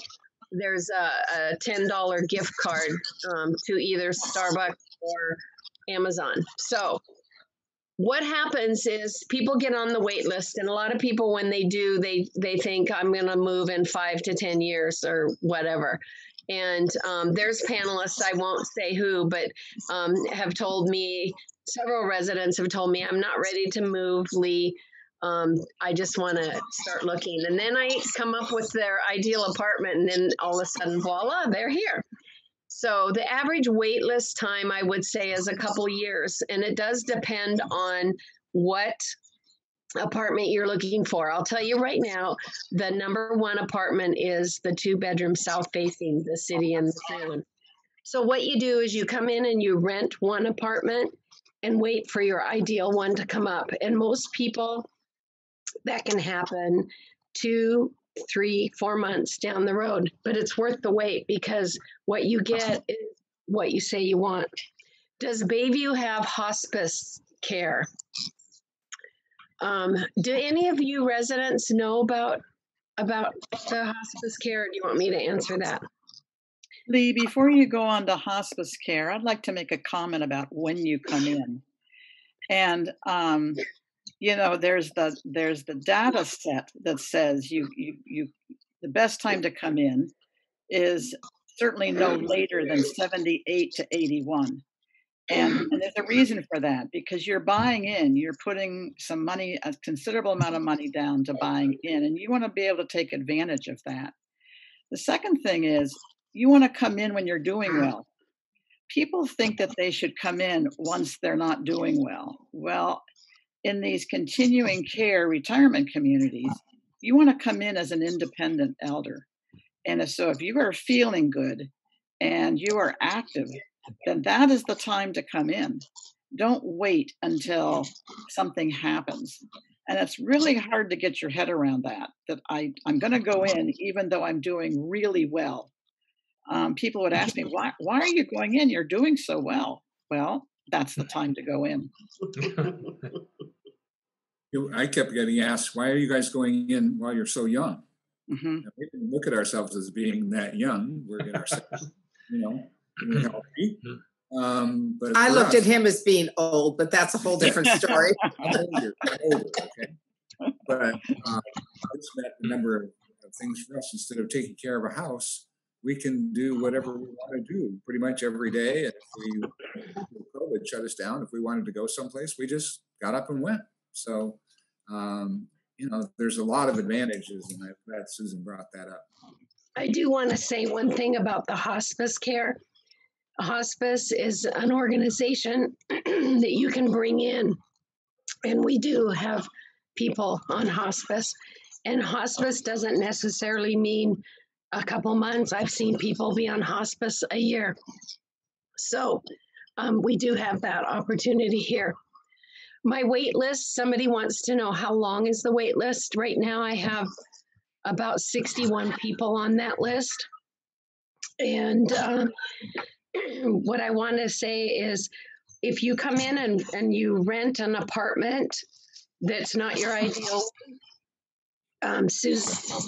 there's a, a $10 gift card um, to either Starbucks or Amazon. So what happens is people get on the wait list and a lot of people when they do they they think i'm going to move in five to ten years or whatever and um, there's panelists i won't say who but um, have told me several residents have told me i'm not ready to move lee um, i just want to start looking and then i come up with their ideal apartment and then all of a sudden voila they're here so the average wait list time, I would say, is a couple years, and it does depend on what apartment you're looking for. I'll tell you right now, the number one apartment is the two bedroom south facing the city and the town. So what you do is you come in and you rent one apartment and wait for your ideal one to come up. And most people that can happen two three, four months down the road, but it's worth the wait because what you get is what you say you want. Does Bayview have hospice care? Um, do any of you residents know about about the hospice care? do you want me to answer that? Lea, before you go on to hospice care, I'd like to make a comment about when you come in. And um, you know there's the there's the data set that says you you you the best time to come in is certainly no later than 78 to 81 and, and there's a reason for that because you're buying in you're putting some money a considerable amount of money down to buying in and you want to be able to take advantage of that. The second thing is you want to come in when you're doing well. People think that they should come in once they're not doing well. Well in these continuing care retirement communities, you want to come in as an independent elder. And so if you are feeling good and you are active, then that is the time to come in. Don't wait until something happens. And it's really hard to get your head around that, that I, I'm going to go in even though I'm doing really well. Um, people would ask me, why, why are you going in? You're doing so well. Well, that's the time to go in. I kept getting asked, why are you guys going in while you're so young? Mm-hmm. We can look at ourselves as being that young. We're in ourselves, you know, healthy. Um, but I looked us, at him as being old, but that's a whole different story. I'm older, I'm older, okay. But um, it's met a number of things for us. Instead of taking care of a house, we can do whatever we want to do pretty much every day. And if we COVID shut us down, if we wanted to go someplace, we just got up and went. So, um, you know, there's a lot of advantages, and I'm glad Susan brought that up. I do want to say one thing about the hospice care. Hospice is an organization that you can bring in, and we do have people on hospice. And hospice doesn't necessarily mean a couple months. I've seen people be on hospice a year. So um, we do have that opportunity here. My wait list, somebody wants to know how long is the wait list? Right now, I have about 61 people on that list. And um, what I want to say is if you come in and, and you rent an apartment that's not your ideal, um, Susan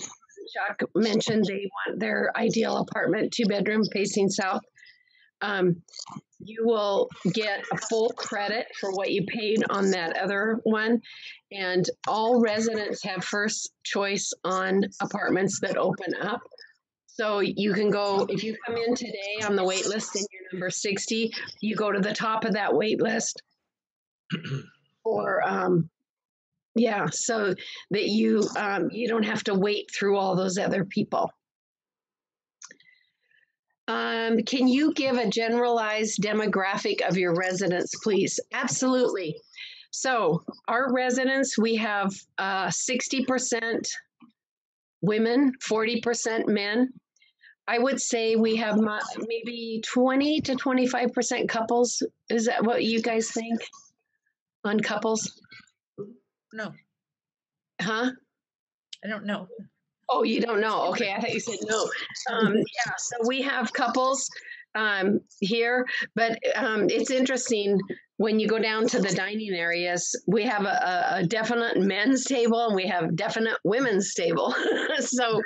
Chuck mentioned they want their ideal apartment, two bedroom facing south. Um, you will get a full credit for what you paid on that other one. And all residents have first choice on apartments that open up. So you can go, if you come in today on the wait list and you're number 60, you go to the top of that wait list. or um, yeah, so that you um, you don't have to wait through all those other people. Um, can you give a generalized demographic of your residents, please? Absolutely. So, our residents, we have uh, 60% women, 40% men. I would say we have maybe 20 to 25% couples. Is that what you guys think on couples? No, Huh? I don't know. Oh, you don't know? Okay, I thought you said no. Um, yeah, so we have couples um, here, but um, it's interesting when you go down to the dining areas. We have a, a definite men's table and we have definite women's table. so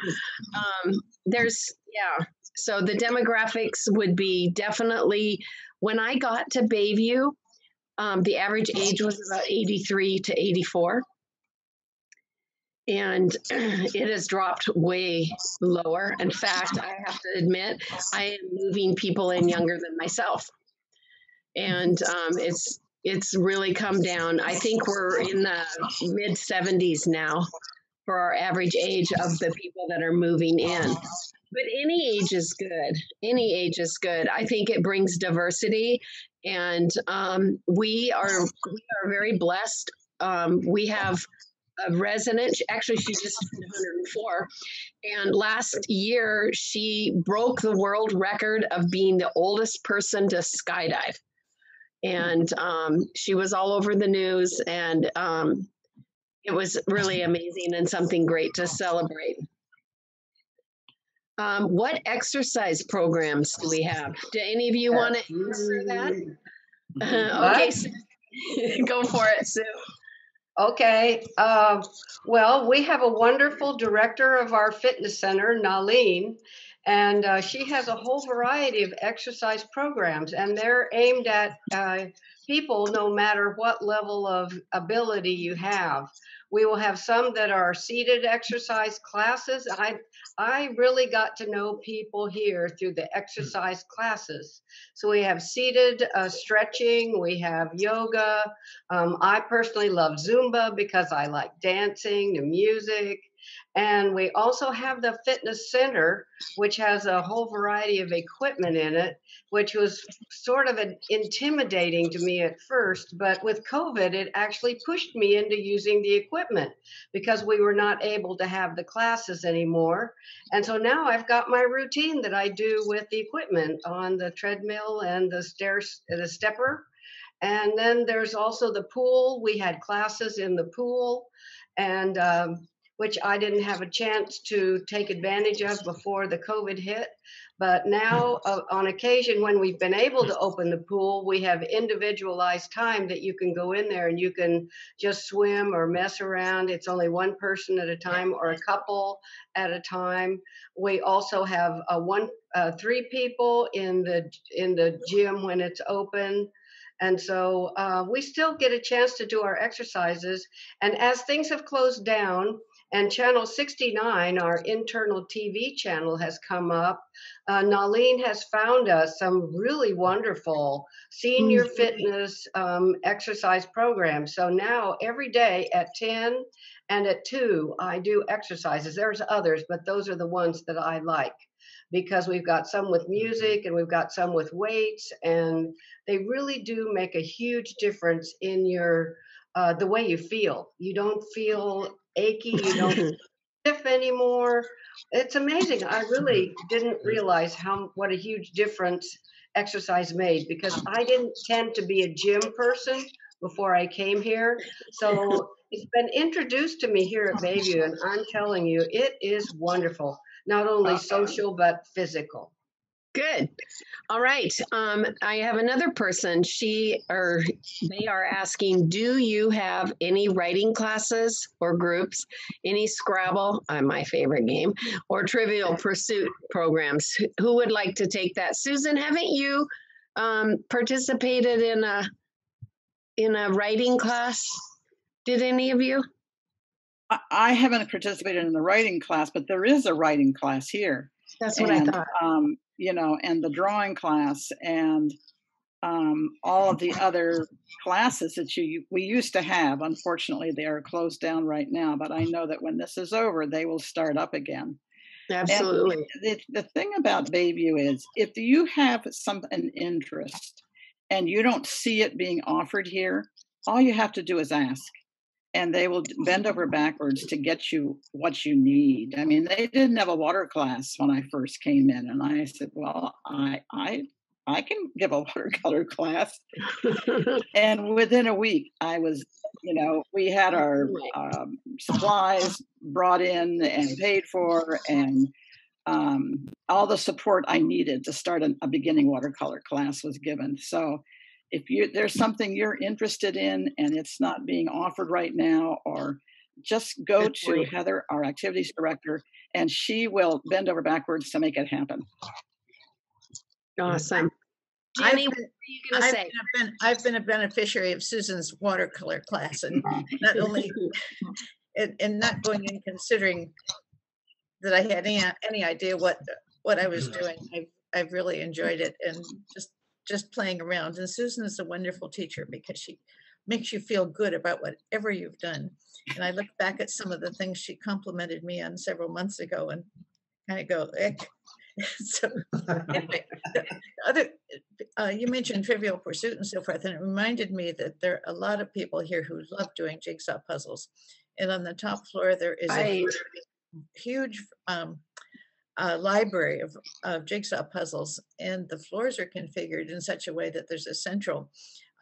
um, there's yeah. So the demographics would be definitely when I got to Bayview, um, the average age was about 83 to 84 and it has dropped way lower. In fact, I have to admit, I am moving people in younger than myself, and um, it's it's really come down. I think we're in the mid 70s now for our average age of the people that are moving in. But any age is good. Any age is good. I think it brings diversity, and um, we are we are very blessed. Um, we have a resident. Actually, she just turned 104. And last year, she broke the world record of being the oldest person to skydive. And um, she was all over the news, and um, it was really amazing and something great to celebrate. Um, what exercise programs do we have? Do any of you want to answer that? okay, so, go for it, Sue. Okay. Uh, well, we have a wonderful director of our fitness center, Naleen, and uh, she has a whole variety of exercise programs, and they're aimed at uh, people no matter what level of ability you have. We will have some that are seated exercise classes. I I really got to know people here through the exercise classes. So we have seated uh, stretching, we have yoga. Um, I personally love Zumba because I like dancing, the music. And we also have the fitness center, which has a whole variety of equipment in it, which was sort of intimidating to me at first. But with COVID, it actually pushed me into using the equipment because we were not able to have the classes anymore. And so now I've got my routine that I do with the equipment on the treadmill and the stairs, the stepper. And then there's also the pool. We had classes in the pool. And um, which I didn't have a chance to take advantage of before the COVID hit. But now, uh, on occasion, when we've been able to open the pool, we have individualized time that you can go in there and you can just swim or mess around. It's only one person at a time or a couple at a time. We also have a one, uh, three people in the in the gym when it's open. And so uh, we still get a chance to do our exercises. And as things have closed down, And Channel 69, our internal TV channel, has come up. Uh, Nalene has found us some really wonderful senior Mm. fitness um, exercise programs. So now every day at 10 and at 2, I do exercises. There's others, but those are the ones that I like because we've got some with music and we've got some with weights, and they really do make a huge difference in your uh, the way you feel. You don't feel achy. You don't stiff anymore. It's amazing. I really mm-hmm. didn't mm-hmm. realize how what a huge difference exercise made because I didn't tend to be a gym person before I came here. So it's been introduced to me here at Bayview, and I'm telling you, it is wonderful. Not only uh-huh. social but physical. Good. All right. Um, I have another person. She or they are asking, do you have any writing classes or groups, any Scrabble, uh, my favorite game, or Trivial Pursuit programs? Who- would like to take that? Susan, haven't you um, participated in a in a writing class? Did any of you? I, I haven't participated in the writing class, but there is a writing class here. That's what and, I thought. Um, you know, and the drawing class and um, all of the other classes that you we used to have. Unfortunately, they are closed down right now. But I know that when this is over, they will start up again. Absolutely. the, the thing about Bayview is if you have some an interest and you don't see it being offered here, all you have to do is ask. And they will bend over backwards to get you what you need. I mean, they didn't have a water class when I first came in, and I said, "Well, I, I, I can give a watercolor class." and within a week, I was, you know, we had our um, supplies brought in and paid for, and um, all the support I needed to start an, a beginning watercolor class was given. So, if you there's something you're interested in and it's not being offered right now, or just go Good to point. Heather, our activities director, and she will bend over backwards to make it happen. awesome. I've been- what are you going to I've say? been, a ben- I've been a beneficiary of Susan's watercolor class and not only, and, and not going in considering that I had any, any idea what, what I was mm. doing. I've, I've really enjoyed it and just, just playing around. And Susan is a wonderful teacher because she makes you feel good about whatever you've done. And I look back at some of the things she complimented me on several months ago and kind of go, ick. So anyway, other, uh, you mentioned Trivial Pursuit and so forth, and it reminded me that there are a lot of people here who love doing jigsaw puzzles. And on the top floor, there is a huge um, uh, library of, of jigsaw puzzles, and the floors are configured in such a way that there's a central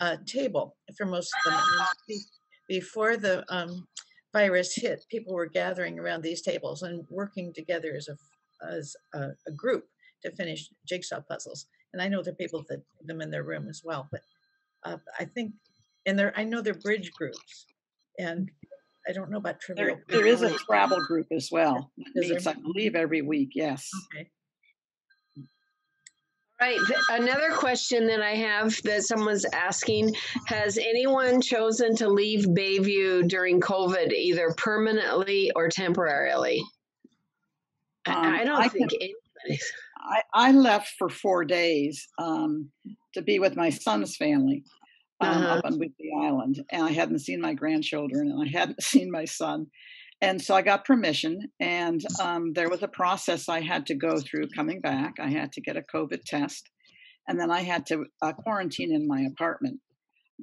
uh, table for most of them. Before the um, virus hit, people were gathering around these tables and working together as a as a, a group to finish jigsaw puzzles. And I know there are people that do them in their room as well, but uh, I think, and there I know they're bridge groups, and I don't know about trivial. There, there is a travel group as well. That Is there? meets, I believe, every week. Yes. Okay. Right. Another question that I have that someone's asking Has anyone chosen to leave Bayview during COVID, either permanently or temporarily? I- Um, I don't I think anybody's. I, I left for four days um, to be with my son's family um, Uh-huh. up on Whidbey Island, and I hadn't seen my grandchildren, and I hadn't seen my son, and so I got permission, and um, there was a process I had to go through coming back. I had to get a COVID test, and then I had to uh, quarantine in my apartment.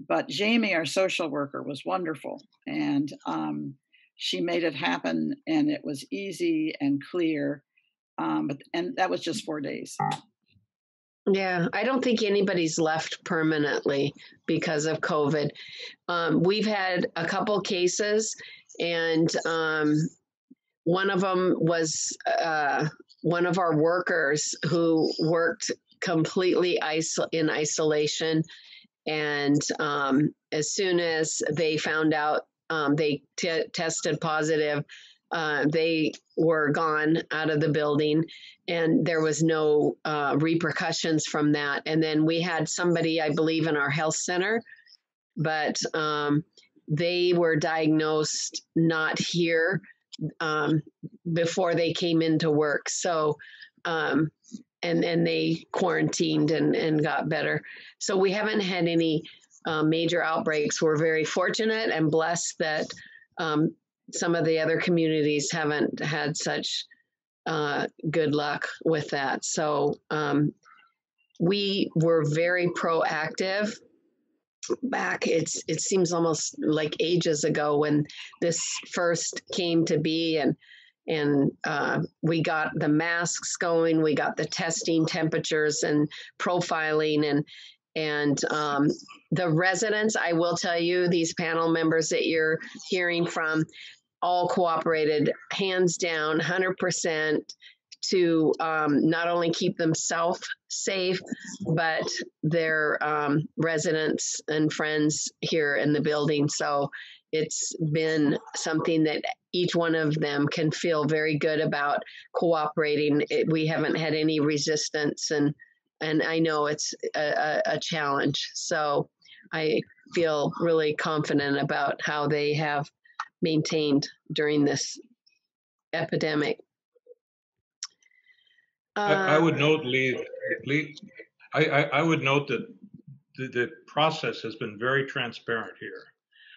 But Jamie, our social worker, was wonderful, and um, she made it happen, and it was easy and clear um, but and that was just four days. Yeah, I don't think anybody's left permanently because of COVID. Um, we've had a couple cases, and um, one of them was uh, one of our workers who worked completely in isolation. And um, as soon as they found out um, they t- tested positive, uh, they were gone out of the building and there was no uh, repercussions from that. And then we had somebody, I believe, in our health center, but um, they were diagnosed not here, um, before they came into work. So, um, and then they quarantined and, and got better. So we haven't had any uh, major outbreaks. We're very fortunate and blessed that um, some of the other communities haven't had such uh, good luck with that. So um, we were very proactive back it's it seems almost like ages ago when this first came to be and and uh, we got the masks going we got the testing temperatures and profiling and and um, the residents i will tell you these panel members that you're hearing from all cooperated hands down 100% to um, not only keep themselves safe, but their um, residents and friends here in the building. So it's been something that each one of them can feel very good about cooperating. It, we haven't had any resistance, and and I know it's a, a, a challenge. So I feel really confident about how they have maintained during this epidemic. I, I would Uh, note, Lea, Lea, I, I, I would note that the, the process has been very transparent here.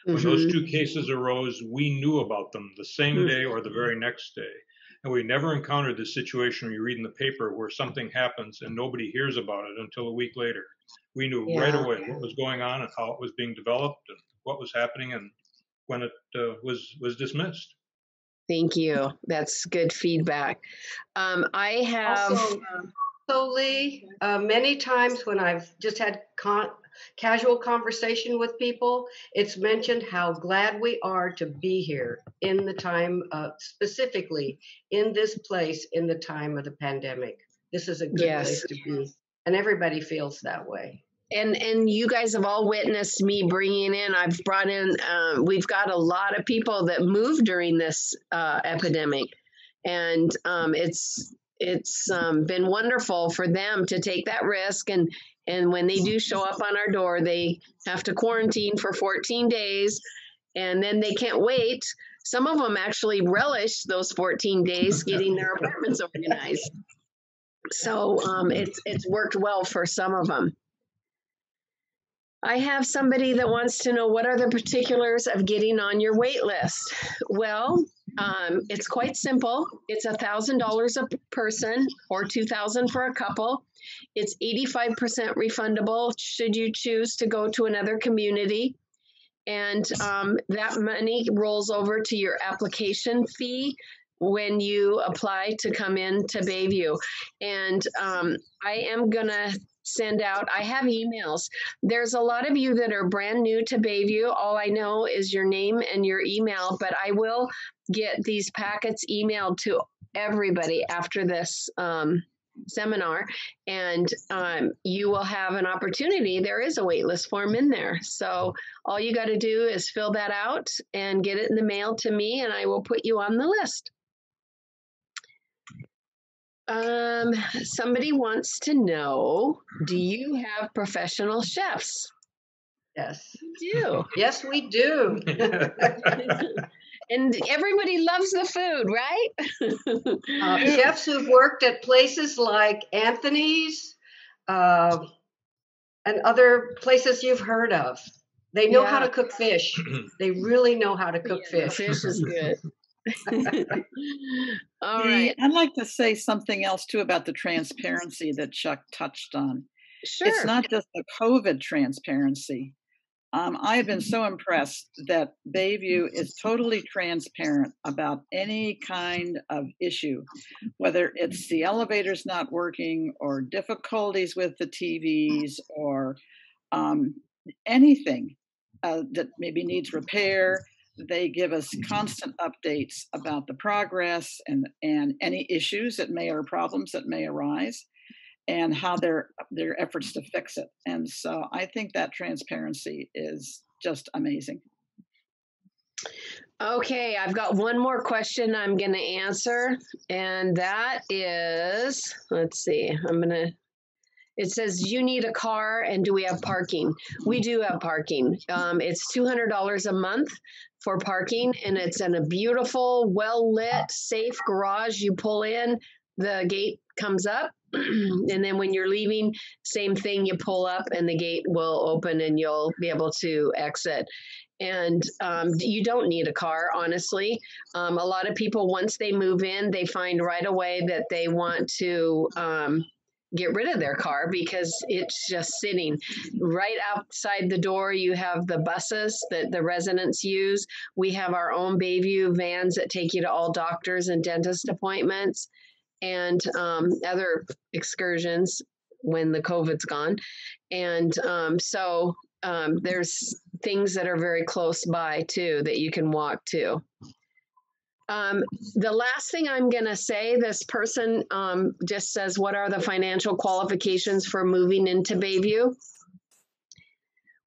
When those mhm. two cases arose, we knew about them the same Mm. day or the very next day. And we never encountered the situation you read in the paper where something happens and nobody hears about it until a week later. We knew right away what was going on and how it was being developed and what was happening and when it uh, was was dismissed. Thank you. That's good feedback. Um, I have. Also, so Lea, uh, many times when I've just had con- casual conversation with people, it's mentioned how glad we are to be here in the time, uh, specifically in this place in the time of the pandemic. This is a good Yes. place to be, and everybody feels that way. And and you guys have all witnessed me bringing in i've brought in um, we've got a lot of people that moved during this uh, epidemic. And um, it's it's um, been wonderful for them to take that risk and and when they do show up on our door they have to quarantine for 14 days. And then they can't wait. Some of them actually relish those 14 days getting their apartments organized. So um, it's it's worked well for some of them I have somebody that wants to know what are the particulars of getting on your wait list. Well, um, it's quite simple. It's a thousand dollars a person or two thousand for a couple. It's eighty-five percent refundable should you choose to go to another community, and um, that money rolls over to your application fee when you apply to come in to Bayview. And um, I am gonna send out. I have emails there's a lot of you that are brand new to Bayview. All I know is your name and your email, but I will get these packets emailed to everybody after this um, seminar, and um, you will have an opportunity. There is a waitlist form in there. So all you got to do is fill that out and get it in the mail to me, and I will put you on the list. Um, somebody wants to know do you have professional chefs? Yes. We do. Yes, we do. and everybody loves the food, right? uh, chefs who've worked at places like Anthony's uh, and other places you've heard of. They know how to cook fish. they really know how to cook Yeah, fish. fish is good. All right. I'd like to say something else too about the transparency that Chuck touched on. Sure. It's not just the COVID transparency. Um, I have been so impressed that Bayview is totally transparent about any kind of issue, whether it's the elevators not working or difficulties with the TVs or um, anything uh, that maybe needs repair. They give us mm-hmm. constant updates about the progress and, and any issues that may or problems that may arise and how their their efforts to fix it. And so I think that transparency is just amazing. Okay, I've got one more question I'm going to answer, and that is let's see, I'm going to It says, "You need a car, and do we have parking?" We do have parking. Um, it's two hundred dollars a month for parking, and it's in a beautiful, well lit, safe garage. You pull in, the gate comes up, and then when you're leaving, same thing. You pull up, and the gate will open, and you'll be able to exit and um, you don't need a car honestly um, a lot of people once they move in they find right away that they want to um, get rid of their car because it's just sitting right outside the door. You have the buses that the residents use. We have our own bayview vans that take you to all doctors and dentist appointments and um, other excursions when the covid's gone. And um, so um, there's things that are very close by too that you can walk to. Um, the last thing I'm going to say this person um, just says, What are the financial qualifications for moving into Bayview?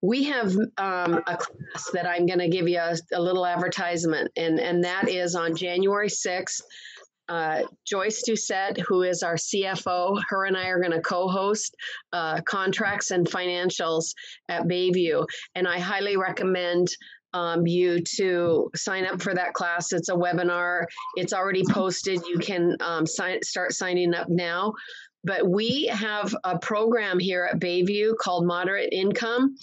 We have um, a class that I'm going to give you a, a little advertisement, and, and that is on January 6th uh, Joyce Doucette, who is our CFO, her and I are going to co host uh, contracts and financials at Bayview. And I highly recommend um, you to sign up for that class. It's a webinar, it's already posted. You can um, sign, start signing up now. But we have a program here at Bayview called Moderate Income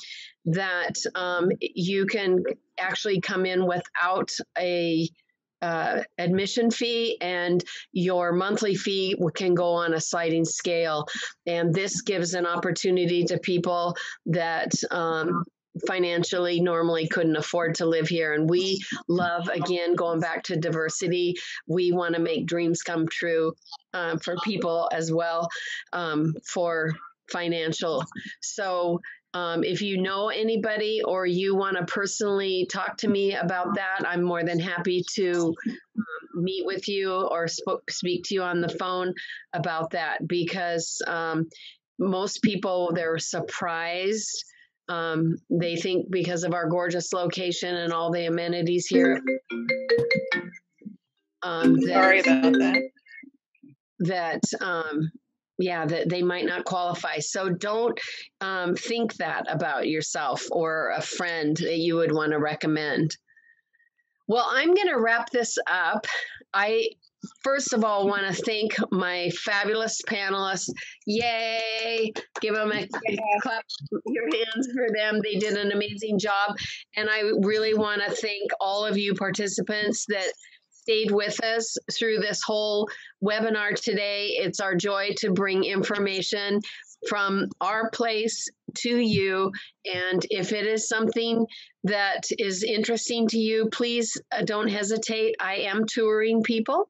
that um, you can actually come in without a uh, admission fee and your monthly fee can go on a sliding scale. And this gives an opportunity to people that um, financially normally couldn't afford to live here. And we love, again, going back to diversity, we want to make dreams come true uh, for people as well um, for financial. So um, if you know anybody or you want to personally talk to me about that, I'm more than happy to um, meet with you or sp- speak to you on the phone about that because um, most people they're surprised. Um, they think because of our gorgeous location and all the amenities here. Um, that, Sorry about that. That um, yeah that they might not qualify so don't um, think that about yourself or a friend that you would want to recommend well i'm going to wrap this up i first of all I want to thank my fabulous panelists yay give them a clap your hands for them they did an amazing job and i really want to thank all of you participants that stayed with us through this whole webinar today. It's our joy to bring information from our place to you. And if it is something that is interesting to you, please uh, don't hesitate. I am touring people.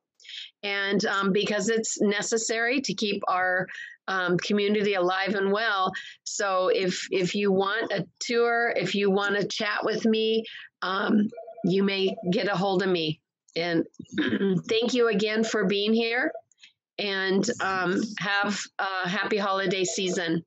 And um, because it's necessary to keep our um, community alive and well. So if if you want a tour, if you want to chat with me, um, you may get a hold of me. And thank you again for being here and um, have a happy holiday season.